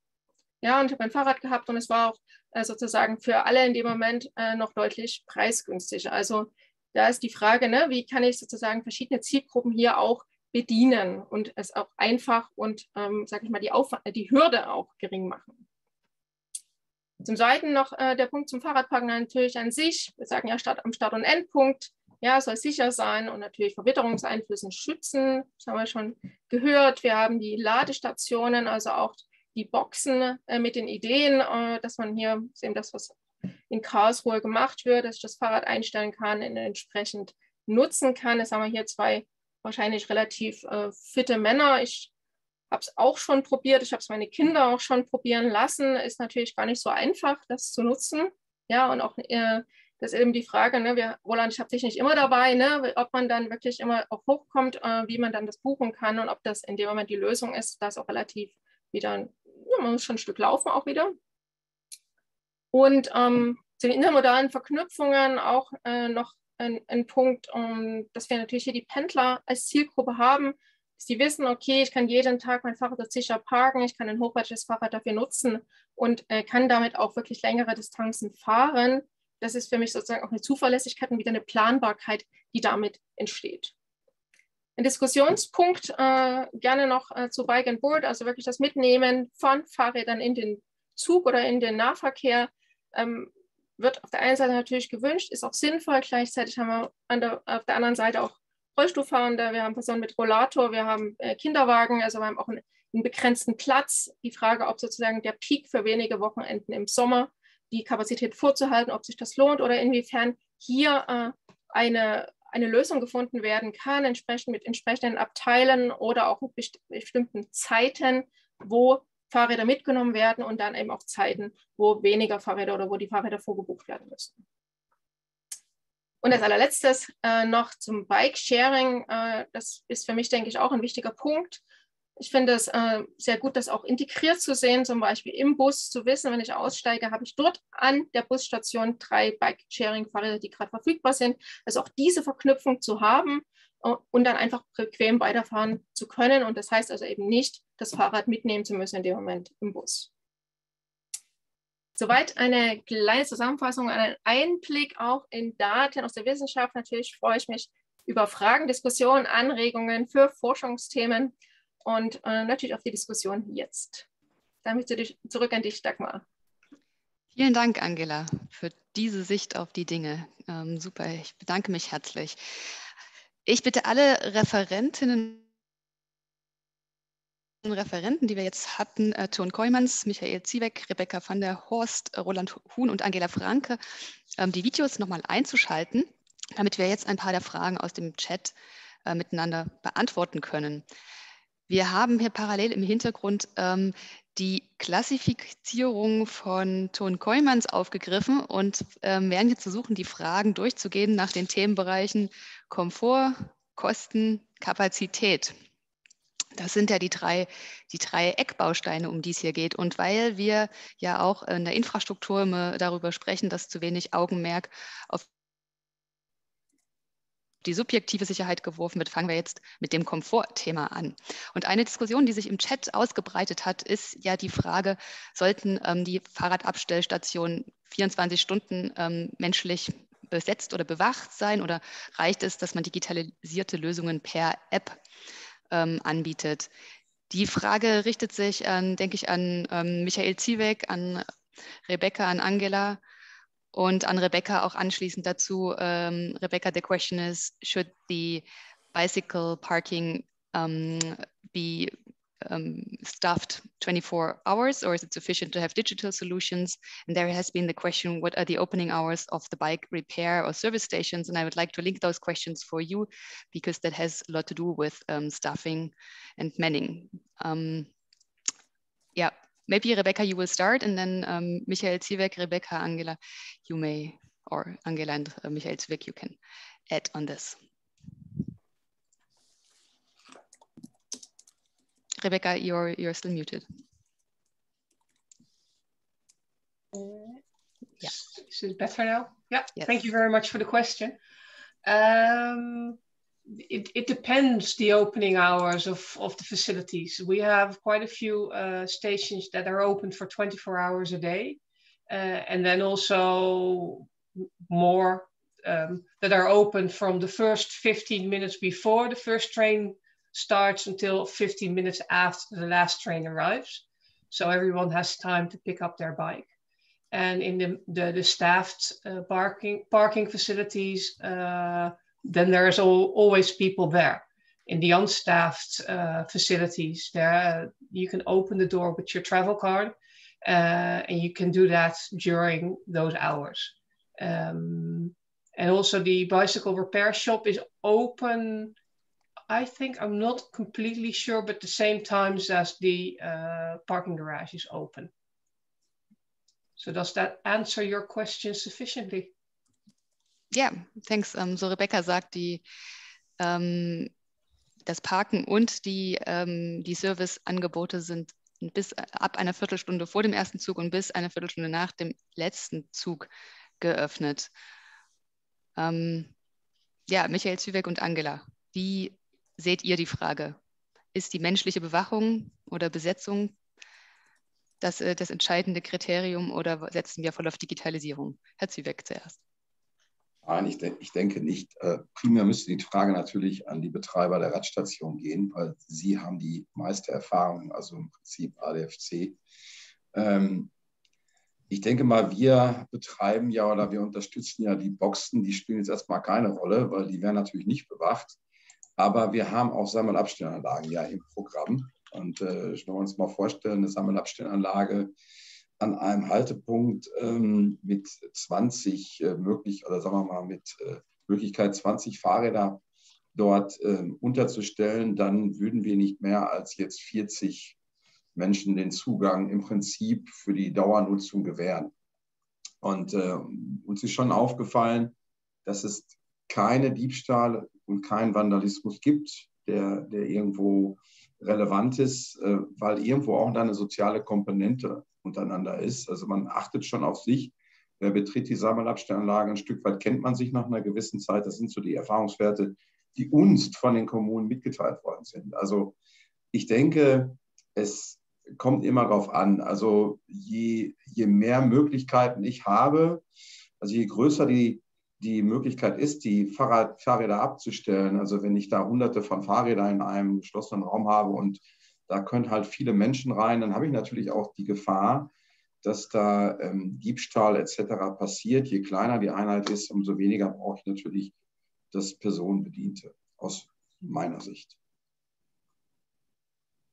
Ja, und ich habe mein Fahrrad gehabt und es war auch äh, sozusagen für alle in dem Moment äh, noch deutlich preisgünstiger. Also da ist die Frage, ne, wie kann ich sozusagen verschiedene Zielgruppen hier auch bedienen und es auch einfach und, ähm, sage ich mal, die, Aufwand, die Hürde auch gering machen. Zum Zweiten noch äh, der Punkt zum Fahrradparken natürlich an sich. Wir sagen ja Start, am Start- und Endpunkt. Ja, soll sicher sein und natürlich vor Witterungseinflüssen schützen. Das haben wir schon gehört. Wir haben die Ladestationen, also auch die Boxen äh, mit den Ideen, äh, dass man hier, eben das, was in Karlsruhe gemacht wird, dass ich das Fahrrad einstellen kann, und entsprechend nutzen kann. Jetzt haben wir hier zwei wahrscheinlich relativ äh, fitte Männer. Ich habe es auch schon probiert, ich habe es meine Kinder auch schon probieren lassen. Ist natürlich gar nicht so einfach, das zu nutzen. Ja, und auch äh, das ist eben die Frage, ne, wir, Roland, ich habe dich nicht immer dabei, ne, ob man dann wirklich immer auch hochkommt, äh, wie man dann das buchen kann und ob das in dem Moment die Lösung ist, das auch relativ wieder, ja, man muss schon ein Stück laufen auch wieder. Und ähm, zu den intermodalen Verknüpfungen auch äh, noch ein, ein Punkt, um, dass wir natürlich hier die Pendler als Zielgruppe haben, die wissen, okay, ich kann jeden Tag mein Fahrrad sicher parken, ich kann ein hochwertiges Fahrrad dafür nutzen und äh, kann damit auch wirklich längere Distanzen fahren. Das ist für mich sozusagen auch eine Zuverlässigkeit und wieder eine Planbarkeit, die damit entsteht. Ein Diskussionspunkt äh, gerne noch äh, zu Bike and Board, also wirklich das Mitnehmen von Fahrrädern in den Zug oder in den Nahverkehr. Ähm, wird auf der einen Seite natürlich gewünscht, ist auch sinnvoll. Gleichzeitig haben wir der, auf der anderen Seite auch Rollstuhlfahrende, wir haben Personen mit Rollator, wir haben äh, Kinderwagen, also wir haben auch einen, einen, begrenzten Platz. Die Frage, ob sozusagen der Peak für wenige Wochenenden im Sommer die Kapazität vorzuhalten, ob sich das lohnt oder inwiefern hier äh, eine, eine Lösung gefunden werden kann, entsprechend mit entsprechenden Abteilen oder auch mit bestimmten Zeiten, wo Fahrräder mitgenommen werden und dann eben auch Zeiten, wo weniger Fahrräder oder wo die Fahrräder vorgebucht werden müssen. Und als allerletztes äh, noch zum Bike-Sharing. Äh, das ist für mich, denke ich, auch ein wichtiger Punkt. Ich finde es äh, sehr gut, das auch integriert zu sehen, zum Beispiel im Bus zu wissen, wenn ich aussteige, habe ich dort an der Busstation drei Bike-Sharing-Fahrräder, die gerade verfügbar sind. Also auch diese Verknüpfung zu haben äh, und dann einfach bequem weiterfahren zu können. Und das heißt also eben nicht, das Fahrrad mitnehmen zu müssen in dem Moment im Bus. Soweit eine kleine Zusammenfassung, einen Einblick auch in Daten aus der Wissenschaft. Natürlich freue ich mich über Fragen, Diskussionen, Anregungen für Forschungsthemen und äh, natürlich auf die Diskussion jetzt. Damit zurück an dich, Dagmar. Vielen Dank, Angela, für diese Sicht auf die Dinge. Ähm, super, ich bedanke mich herzlich. Ich bitte alle Referentinnen Referenten, die wir jetzt hatten, äh, Ton Koimans, Michael Ziebeck, Rebecca van der Horst, Roland Huhn und Angela Franke, ähm, die Videos nochmal einzuschalten, damit wir jetzt ein paar der Fragen aus dem Chat äh, miteinander beantworten können. Wir haben hier parallel im Hintergrund ähm, die Klassifizierung von Ton Koimans aufgegriffen und ähm, werden jetzt versuchen, die Fragen durchzugehen nach den Themenbereichen Komfort, Kosten, Kapazität. Das sind ja die drei, die drei Eckbausteine, um die es hier geht. Und weil wir ja auch in der Infrastruktur darüber sprechen, dass zu wenig Augenmerk auf die subjektive Sicherheit geworfen wird, fangen wir jetzt mit dem Komfortthema an. Und eine Diskussion, die sich im Chat ausgebreitet hat, ist ja die Frage, sollten ähm, die Fahrradabstellstationen 24 Stunden ähm, menschlich besetzt oder bewacht sein oder reicht es, dass man digitalisierte Lösungen per App ähm, anbietet? Die Frage richtet sich, an, denke ich, an ähm, Michael Ziewek, an Rebecca, an Angela und an Rebecca auch anschließend dazu, um, Rebecca, the question is, should the bicycle parking um, be um, stuffed 24 hours or is it sufficient to have digital solutions? And there has been the question, what are the opening hours of the bike repair or service stations? And I would like to link those questions for you because that has a lot to do with um, staffing and manning. Um, yeah, maybe Rebecca, you will start, and then um, Michael Zivek, Rebecca, Angela, you may, or Angela and uh, Michael Zivek, you can add on this. Rebecca, you're, you're still muted. Uh, yeah. Is it better now? Yeah, yes. thank you very much for the question. Um, it, it depends the opening hours of, of the facilities. We have quite a few uh, stations that are open for 24 hours a day. Uh, and then also more um, that are open from the first 15 minutes before the first train starts until 15 minutes after the last train arrives. So everyone has time to pick up their bike. And in the, the, the staffed uh, parking, parking facilities, uh, then there is all, always people there. In the unstaffed uh, facilities, there you can open the door with your travel card, uh, and you can do that during those hours. Um, and also, the bicycle repair shop is open. I think I'm not completely sure, but the same times as the uh, parking garage is open. So does that answer your question sufficiently? Ja, thanks. Um, so Rebecca sagt, die, ähm, das Parken und die, ähm, die Serviceangebote sind bis ab einer Viertelstunde vor dem ersten Zug und bis eine Viertelstunde nach dem letzten Zug geöffnet. Ähm, ja, Michael Zübeck und Angela, wie seht ihr die Frage? Ist die menschliche Bewachung oder Besetzung das, äh, das entscheidende Kriterium oder setzen wir voll auf Digitalisierung? Herr Zübeck zuerst. Nein, ich, de ich denke nicht. Äh, primär müsste die Frage natürlich an die Betreiber der Radstation gehen, weil sie haben die meiste Erfahrung, also im Prinzip ADFC. Ähm, ich denke mal, wir betreiben ja oder wir unterstützen ja die Boxen, die spielen jetzt erstmal keine Rolle, weil die werden natürlich nicht bewacht. Aber wir haben auch Sammel- und Abstellanlagen ja im Programm. Und äh, wenn wir uns mal vorstellen, eine Sammel- und Abstellanlage an einem Haltepunkt ähm, mit 20 äh, möglich oder sagen wir mal mit äh, Möglichkeit 20 Fahrräder dort äh, unterzustellen, dann würden wir nicht mehr als jetzt 40 Menschen den Zugang im Prinzip für die Dauernutzung gewähren. Und äh, uns ist schon aufgefallen, dass es keine Diebstahl und keinen Vandalismus gibt, der, der irgendwo relevant ist, äh, weil irgendwo auch eine soziale Komponente untereinander ist. Also man achtet schon auf sich. Wer betritt die Sammelabstellanlage ein Stück weit, kennt man sich nach einer gewissen Zeit. Das sind so die Erfahrungswerte, die uns von den Kommunen mitgeteilt worden sind. Also ich denke, es kommt immer darauf an. Also je, je mehr Möglichkeiten ich habe, also je größer die, die Möglichkeit ist, die Fahrrad, Fahrräder abzustellen, also wenn ich da hunderte von Fahrrädern in einem geschlossenen Raum habe und da können halt viele Menschen rein, dann habe ich natürlich auch die Gefahr, dass da ähm, Diebstahl etc. passiert. Je kleiner die Einheit ist, umso weniger brauche ich natürlich das Personenbediente aus meiner Sicht.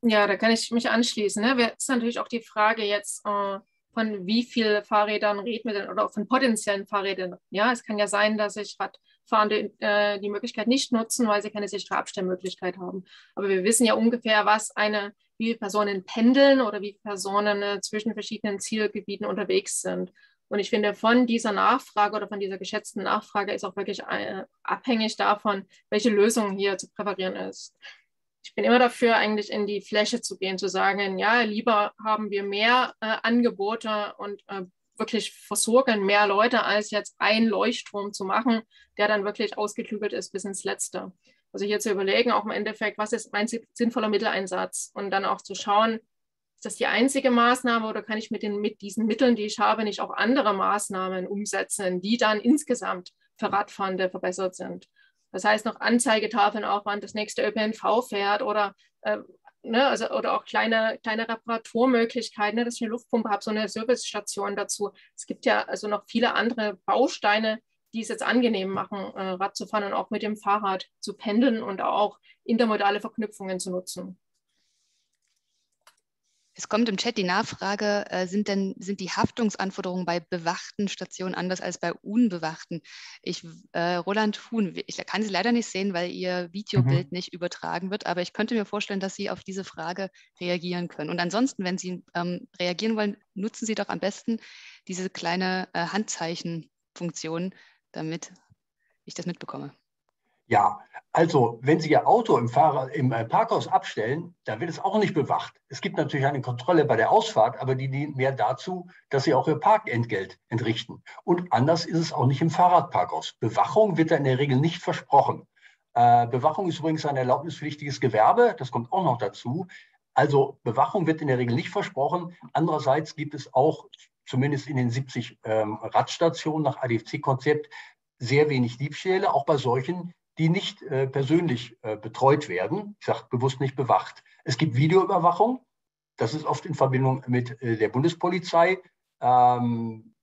Ja, da kann ich mich anschließen. Ne? Es ist natürlich auch die Frage jetzt, äh, von wie vielen Fahrrädern reden wir denn oder von potenziellen Fahrrädern. Ja, es kann ja sein, dass ich Radfahrende äh, die Möglichkeit nicht nutzen, weil sie keine sichere Abstellmöglichkeit haben. Aber wir wissen ja ungefähr, was eine, wie viele Personen pendeln oder wie viele Personen äh, zwischen verschiedenen Zielgebieten unterwegs sind. Und ich finde, von dieser Nachfrage oder von dieser geschätzten Nachfrage ist auch wirklich äh, abhängig davon, welche Lösung hier zu präferieren ist ich bin immer dafür, eigentlich in die Fläche zu gehen, zu sagen, ja, lieber haben wir mehr äh, Angebote und äh, wirklich versorgen mehr Leute, als jetzt ein Leuchtturm zu machen, der dann wirklich ausgeklügelt ist bis ins Letzte. Also hier zu überlegen, auch im Endeffekt, was ist mein sinnvoller Mitteleinsatz und dann auch zu schauen, ist das die einzige Maßnahme oder kann ich mit, den, mit diesen Mitteln, die ich habe, nicht auch andere Maßnahmen umsetzen, die dann insgesamt für Radfahrende verbessert sind? Das heißt noch Anzeigetafeln auch, wann das nächste ÖPNV fährt oder, äh, ne, also, oder auch kleine, kleine Reparaturmöglichkeiten, ne, dass ich eine Luftpumpe habe, so eine Servicestation dazu. Es gibt ja also noch viele andere Bausteine, die es jetzt angenehm machen, äh, Rad zu fahren und auch mit dem Fahrrad zu pendeln und auch intermodale Verknüpfungen zu nutzen. Es kommt im Chat die Nachfrage, äh, sind denn sind die Haftungsanforderungen bei bewachten Stationen anders als bei unbewachten? Ich, äh, Roland Huhn, ich kann Sie leider nicht sehen, weil Ihr Videobild mhm. nicht übertragen wird, aber ich könnte mir vorstellen, dass Sie auf diese Frage reagieren können. Und ansonsten, wenn Sie ähm, reagieren wollen, nutzen Sie doch am besten diese kleine äh, Handzeichenfunktion, damit ich das mitbekomme. Ja, also wenn Sie Ihr Auto im, Fahrer, im äh, Parkhaus abstellen, da wird es auch nicht bewacht. Es gibt natürlich eine Kontrolle bei der Ausfahrt, aber die dient mehr dazu, dass Sie auch Ihr Parkentgelt entrichten. Und anders ist es auch nicht im Fahrradparkhaus. Bewachung wird da in der Regel nicht versprochen. Äh, Bewachung ist übrigens ein erlaubnispflichtiges Gewerbe, das kommt auch noch dazu. Also Bewachung wird in der Regel nicht versprochen. Andererseits gibt es auch, zumindest in den 70 ähm, Radstationen nach ADFC-Konzept, sehr wenig Diebstähle, auch bei solchen, die nicht äh, persönlich äh, betreut werden. Ich sage bewusst nicht bewacht. Es gibt Videoüberwachung. Das ist oft in Verbindung mit äh, der Bundespolizei. Ähm,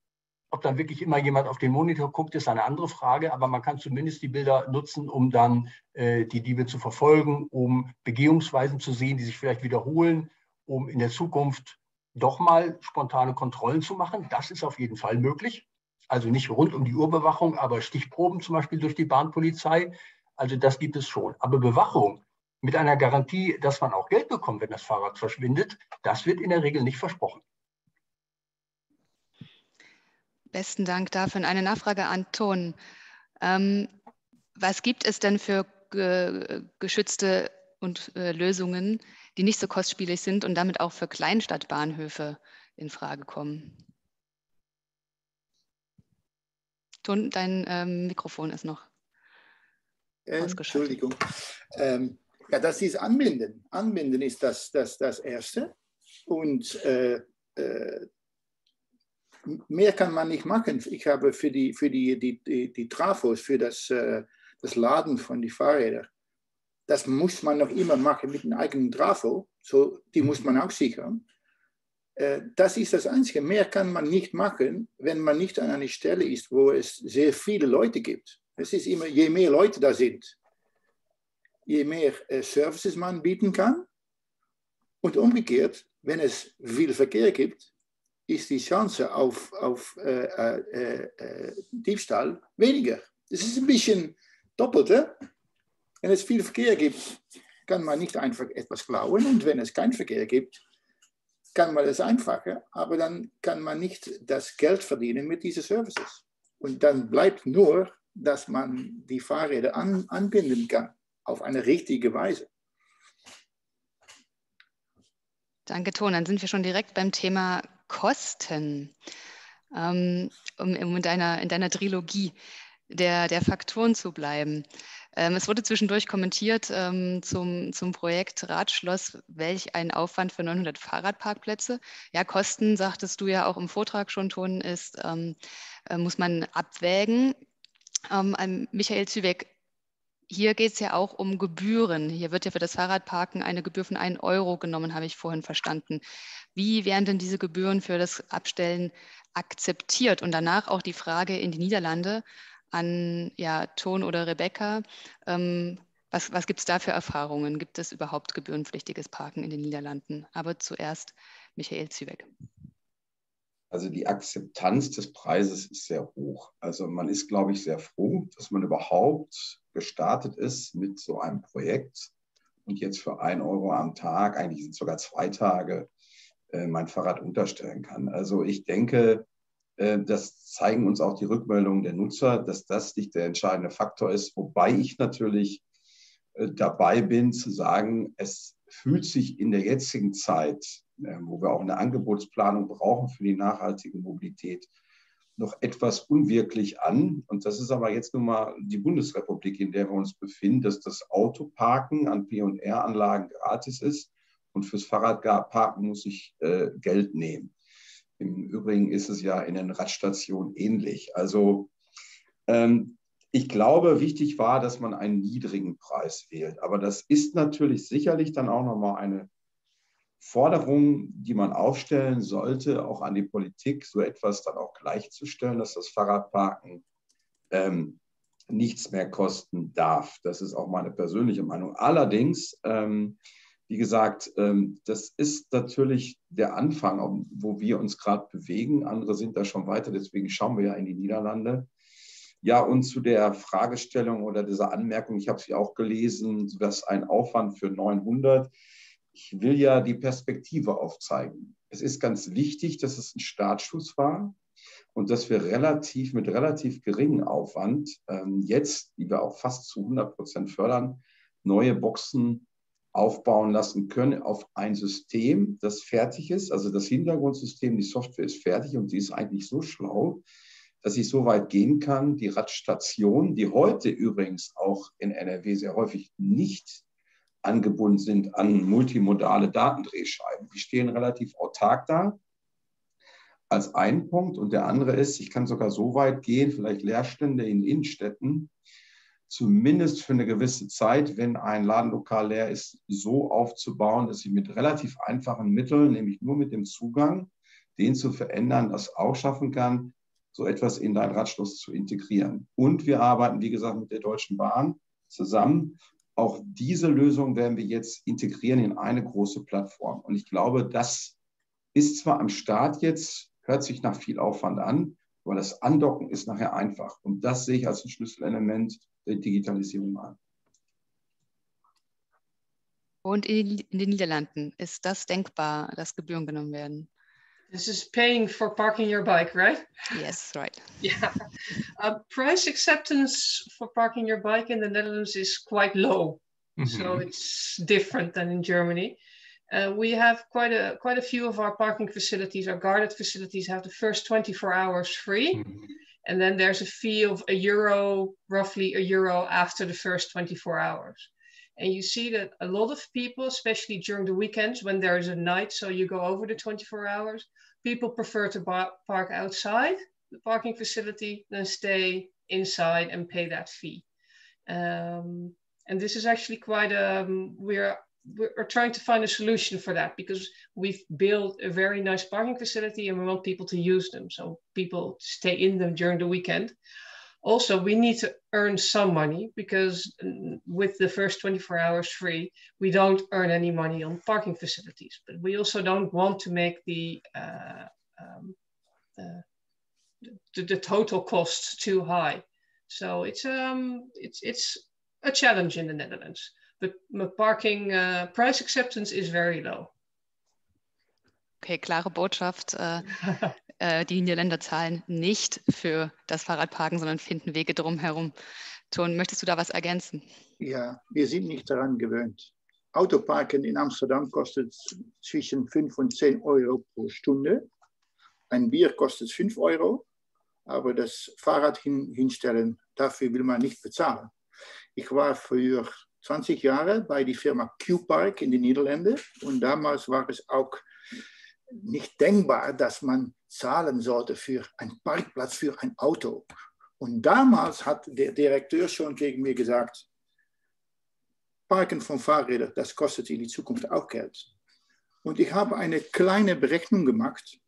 ob dann wirklich immer jemand auf den Monitor guckt, ist eine andere Frage. Aber man kann zumindest die Bilder nutzen, um dann äh, die Diebe zu verfolgen, um Begehungsweisen zu sehen, die sich vielleicht wiederholen, um in der Zukunft doch mal spontane Kontrollen zu machen. Das ist auf jeden Fall möglich also nicht rund um die Urbewachung, aber Stichproben zum Beispiel durch die Bahnpolizei. Also das gibt es schon. Aber Bewachung mit einer Garantie, dass man auch Geld bekommt, wenn das Fahrrad verschwindet, das wird in der Regel nicht versprochen. Besten Dank dafür. Eine Nachfrage an Ton. Ähm, was gibt es denn für ge geschützte und äh, Lösungen, die nicht so kostspielig sind und damit auch für Kleinstadtbahnhöfe in Frage kommen? Ton, dein ähm, Mikrofon ist noch äh, Entschuldigung. Ähm, ja, das ist Anbinden. Anbinden ist das, das, das Erste. Und äh, äh, mehr kann man nicht machen. Ich habe für die, für die, die, die, die Trafos, für das, äh, das Laden von den Fahrrädern, das muss man noch immer machen mit einem eigenen Trafo. So, die muss man auch sichern. Äh, das ist das Einzige. Mehr kann man nicht machen, wenn man nicht an einer Stelle ist, wo es sehr viele Leute gibt. Es ist immer, je mehr Leute da sind, je mehr äh, Services man bieten kann. Und umgekehrt, wenn es viel Verkehr gibt, ist die Chance auf, auf äh, äh, äh, Diebstahl weniger. Das ist ein bisschen doppelt. Wenn es viel Verkehr gibt, kann man nicht einfach etwas klauen. Und wenn es keinen Verkehr gibt, kann man das einfacher, aber dann kann man nicht das Geld verdienen mit diesen Services. Und dann bleibt nur dass man die Fahrräder an, anbinden kann auf eine richtige Weise. Danke, Ton. Dann sind wir schon direkt beim Thema Kosten. Ähm, um, in, deiner, in deiner Trilogie der, der Faktoren zu bleiben. Ähm, es wurde zwischendurch kommentiert ähm, zum, zum Projekt Radschloss, welch ein Aufwand für 900 Fahrradparkplätze. Ja, Kosten, sagtest du ja auch im Vortrag schon, Ton, ist, ähm, äh, muss man abwägen. Ähm, Michael Zübeck, hier geht es ja auch um Gebühren. Hier wird ja für das Fahrradparken eine Gebühr von 1 Euro genommen, habe ich vorhin verstanden. Wie werden denn diese Gebühren für das Abstellen akzeptiert? Und danach auch die Frage in die Niederlande an ja, Ton oder Rebecca. Ähm, was was gibt es da für Erfahrungen? Gibt es überhaupt gebührenpflichtiges Parken in den Niederlanden? Aber zuerst Michael Zübeck. Also die Akzeptanz des Preises ist sehr hoch. Also man ist, glaube ich, sehr froh, dass man überhaupt gestartet ist mit so einem Projekt und jetzt für ein Euro am Tag, eigentlich sind es sogar zwei Tage, äh, mein Fahrrad unterstellen kann. Also ich denke, das zeigen uns auch die Rückmeldungen der Nutzer, dass das nicht der entscheidende Faktor ist. Wobei ich natürlich äh, dabei bin zu sagen, es fühlt sich in der jetzigen Zeit, äh, wo wir auch eine Angebotsplanung brauchen für die nachhaltige Mobilität, noch etwas unwirklich an. Und das ist aber jetzt nun mal die Bundesrepublik, in der wir uns befinden, dass das Autoparken an P&R-Anlagen gratis ist und fürs Fahrradparken muss ich äh, Geld nehmen. Im Übrigen ist es ja in den Radstationen ähnlich. Also ähm, ich glaube, wichtig war, dass man einen niedrigen Preis wählt. Aber das ist natürlich sicherlich dann auch nochmal eine Forderung, die man aufstellen sollte, auch an die Politik, so etwas dann auch gleichzustellen, dass das Fahrradparken ähm, nichts mehr kosten darf. Das ist auch meine persönliche Meinung. Allerdings ähm, wie gesagt, ähm, das ist natürlich der Anfang, wo wir uns gerade bewegen. Andere sind da schon weiter, deswegen schauen wir ja in die Niederlande. Ja, und zu der Fragestellung oder dieser Anmerkung, ich habe sie auch gelesen, dass ein Aufwand für 900. Ich will ja die Perspektive aufzeigen. Es ist ganz wichtig, dass es ein Startschuss war und dass wir relativ mit relativ geringem Aufwand ähm, jetzt, die wir auch fast zu 100 Prozent fördern, neue Boxen aufbauen lassen können auf ein System, das fertig ist. Also das Hintergrundsystem, die Software ist fertig und die ist eigentlich so schlau, dass ich so weit gehen kann, die Radstationen, die heute übrigens auch in NRW sehr häufig nicht angebunden sind an multimodale Datendrehscheiben. Die stehen relativ autark da als ein Punkt. Und der andere ist, ich kann sogar so weit gehen, vielleicht Leerstände in Innenstädten, zumindest für eine gewisse Zeit, wenn ein Ladenlokal leer ist, so aufzubauen, dass sie mit relativ einfachen Mitteln, nämlich nur mit dem Zugang, den zu verändern, das auch schaffen kann, so etwas in dein Radschloss zu integrieren. Und wir arbeiten, wie gesagt, mit der Deutschen Bahn zusammen. Auch diese Lösung werden wir jetzt integrieren in eine große Plattform. Und ich glaube, das ist zwar am Start jetzt, hört sich nach viel Aufwand an, aber das Andocken ist nachher einfach. Und das sehe ich als ein Schlüsselelement der Digitalisierung an. Und in, den Niederlanden ist das denkbar, dass Gebühren genommen werden? This is paying for parking your bike, right? Yes, right. yeah. Uh, price acceptance for parking your bike in the Netherlands is quite low. Mm -hmm. So it's different than in Germany. Uh, we have quite a quite a few of our parking facilities, our guarded facilities, have the first 24 hours free. Mm -hmm. And then there's a fee of a euro, roughly a euro after the first 24 hours. And you see that a lot of people, especially during the weekends when there is a night, so you go over the 24 hours, people prefer to park outside the parking facility than stay inside and pay that fee. Um, and this is actually quite um, we're we're trying to find a solution for that because we've built a very nice parking facility and we want people to use them. So people stay in them during the weekend. Also we need to earn some money because with the first 24 hours free we don't earn any money on parking facilities but we also don't want to make the uh, um, uh, the, the total cost too high. So it's um it's it's a challenge in the netherlands but parking uh, price acceptance is very low. Okay, klare Botschaft. Äh, äh, die Niederländer zahlen nicht für das Fahrradparken, sondern finden Wege drumherum. Ton, möchtest du da was ergänzen? Ja, wir sind nicht daran gewöhnt. Autoparken in Amsterdam kostet zwischen 5 und 10 Euro pro Stunde. Ein Bier kostet 5 Euro, aber das Fahrrad hin, hinstellen, dafür will man nicht bezahlen. Ich war für 20 Jahre bei der Firma Q-Park in den Niederlanden und damals war es auch nicht denkbar, dass man zahlen sollte für einen Parkplatz für ein Auto. Und damals hat der Direktor schon gegen mir gesagt, Parken von Fahrrädern, das kostet in die Zukunft auch Geld. Und ich habe eine kleine Berechnung gemacht.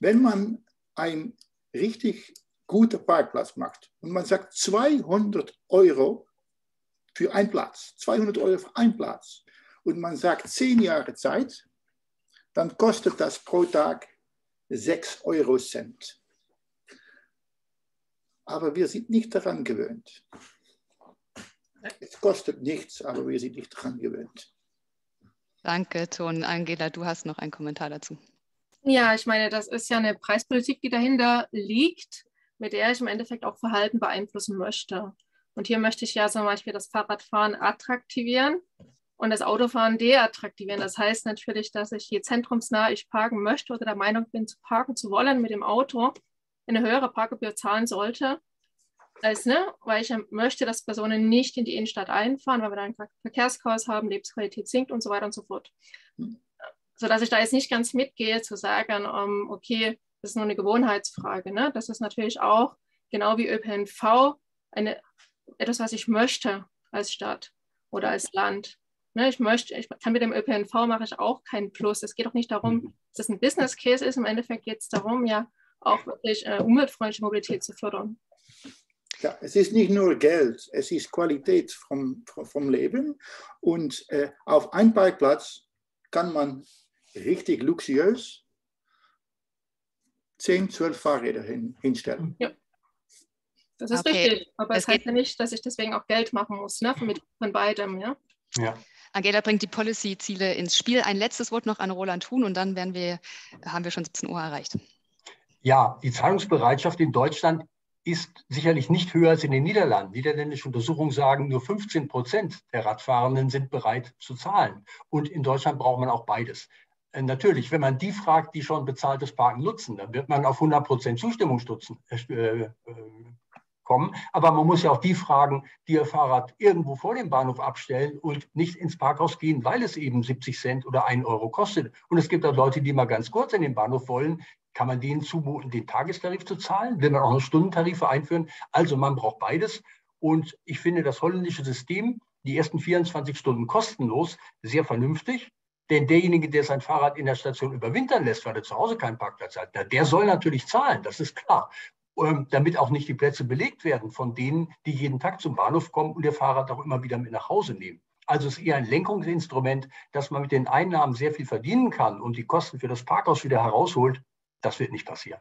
Wenn man einen richtig guten Parkplatz macht und man sagt 200 Euro für einen Platz, 200 Euro für einen Platz und man sagt 10 Jahre Zeit, dann kostet das pro Tag 6 Euro Cent. Aber wir sind nicht daran gewöhnt. Es kostet nichts, aber wir sind nicht daran gewöhnt. Danke, Ton. Angela, du hast noch einen Kommentar dazu. Ja, ich meine, das ist ja eine Preispolitik, die dahinter liegt, mit der ich im Endeffekt auch Verhalten beeinflussen möchte. Und hier möchte ich ja zum Beispiel das Fahrradfahren attraktivieren und das Autofahren deattraktivieren. Das heißt natürlich, dass ich je zentrumsnah ich parken möchte oder der Meinung bin, zu parken zu wollen mit dem Auto, eine höhere Parkgebühr zahlen sollte, als, ne, weil ich möchte, dass Personen nicht in die Innenstadt einfahren, weil wir dann Verkehrschaos haben, Lebensqualität sinkt und so weiter und so fort. Sodass ich da jetzt nicht ganz mitgehe, zu sagen, um, ähm, okay, das ist nur eine Gewohnheitsfrage. Ne? Das ist natürlich auch, genau wie ÖPNV, eine, etwas, was ich möchte als Stadt oder als Land. Ne, ich möchte, ich kann mit dem ÖPNV mache ich auch keinen Plus. Es geht auch nicht darum, mhm. dass es ein Business Case ist. Im Endeffekt geht es darum, ja auch wirklich äh, umweltfreundliche Mobilität zu fördern. Ja, es ist nicht nur Geld, es ist Qualität vom, vom Leben. Und äh, auf einem Parkplatz kann man richtig luxuriös 10, 12 Fahrräder hin, hinstellen. Ja. Das ist okay. richtig, aber es, es heißt ja nicht, dass ich deswegen auch Geld machen muss, ne? von, mit, von beidem. Ja? Ja. Angela bringt die Policy-Ziele ins Spiel. Ein letztes Wort noch an Roland Thun und dann werden wir, haben wir schon 17 Uhr erreicht. Ja, die Zahlungsbereitschaft in Deutschland ist sicherlich nicht höher als in den Niederlanden. Niederländische Untersuchungen sagen, nur 15 Prozent der Radfahrenden sind bereit zu zahlen. Und in Deutschland braucht man auch beides. Äh, natürlich, wenn man die fragt, die schon bezahltes Parken nutzen, dann wird man auf 100 Prozent Zustimmung stutzen, äh, äh, kommen. Aber man muss ja auch die fragen, die ihr Fahrrad irgendwo vor dem Bahnhof abstellen und nicht ins Parkhaus gehen, weil es eben 70 Cent oder 1 Euro kostet. Und es gibt auch Leute, die mal ganz kurz in den Bahnhof wollen. Kann man denen zumuten, den Tagestarif zu zahlen? Will man auch noch Stundentarife einführen? Also man braucht beides. Und ich finde das holländische System, die ersten 24 Stunden kostenlos, sehr vernünftig. Denn derjenige, der sein Fahrrad in der Station überwintern lässt, weil er zu Hause keinen Parkplatz hat, der soll natürlich zahlen, das ist klar. Ähm, damit auch nicht die Plätze belegt werden von denen, die jeden Tag zum Bahnhof kommen und ihr Fahrrad auch immer wieder mit nach Hause nehmen. Also es ist eher ein Lenkungsinstrument, dass man mit den Einnahmen sehr viel verdienen kann und die Kosten für das Parkhaus wieder herausholt. Das wird nicht passieren.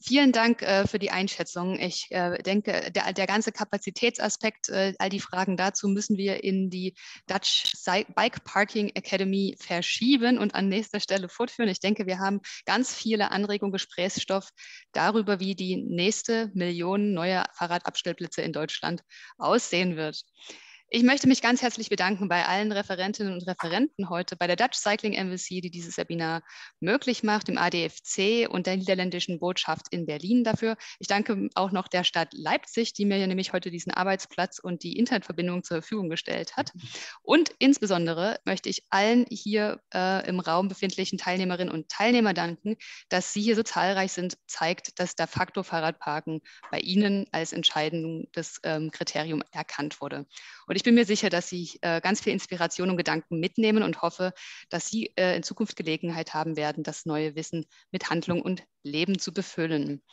Vielen Dank äh, für die Einschätzung. Ich äh, denke, der, der, ganze Kapazitätsaspekt, äh, all die Fragen dazu müssen wir in die Dutch Bike Parking Academy verschieben und an nächster Stelle fortführen. Ich denke, wir haben ganz viele Anregungen, Gesprächsstoff darüber, wie die nächste Million neue Fahrradabstellplätze in Deutschland aussehen wird. Ich möchte mich ganz herzlich bedanken bei allen Referentinnen und Referenten heute bei der Dutch Cycling Embassy, die dieses Webinar möglich macht, dem ADFC und der niederländischen Botschaft in Berlin dafür. Ich danke auch noch der Stadt Leipzig, die mir nämlich heute diesen Arbeitsplatz und die Internetverbindung zur Verfügung gestellt hat. Und insbesondere möchte ich allen hier äh, im Raum befindlichen Teilnehmerinnen und Teilnehmer danken, dass Sie hier so zahlreich sind, zeigt, dass der Faktor Fahrradparken bei Ihnen als entscheidendes ähm, Kriterium erkannt wurde. Und ich bin mir sicher, dass Sie äh, ganz viel Inspiration und Gedanken mitnehmen und hoffe, dass Sie äh, in Zukunft Gelegenheit haben werden, das neue Wissen mit Handlung und Leben zu befüllen.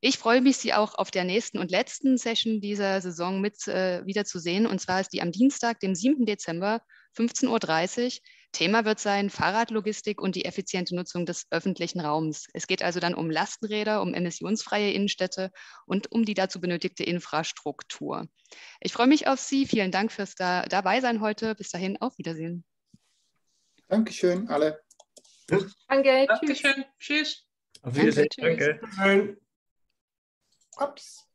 Ich freue mich, Sie auch auf der nächsten und letzten Session dieser Saison mit äh, wiederzusehen. Und zwar ist die am Dienstag, dem 7. Dezember, 15.30 Uhr Thema wird sein Fahrradlogistik und die effiziente Nutzung des öffentlichen Raums. Es geht also dann um Lastenräder, um emissionsfreie Innenstädte und um die dazu benötigte Infrastruktur. Ich freue mich auf Sie. Vielen Dank fürs da Dabeisein heute. Bis dahin, auf Wiedersehen. Dankeschön, alle. Tschüss. Danke. Tschüss. Dankeschön. Tschüss. Auf Wiedersehen. Danke, Danke. Ups.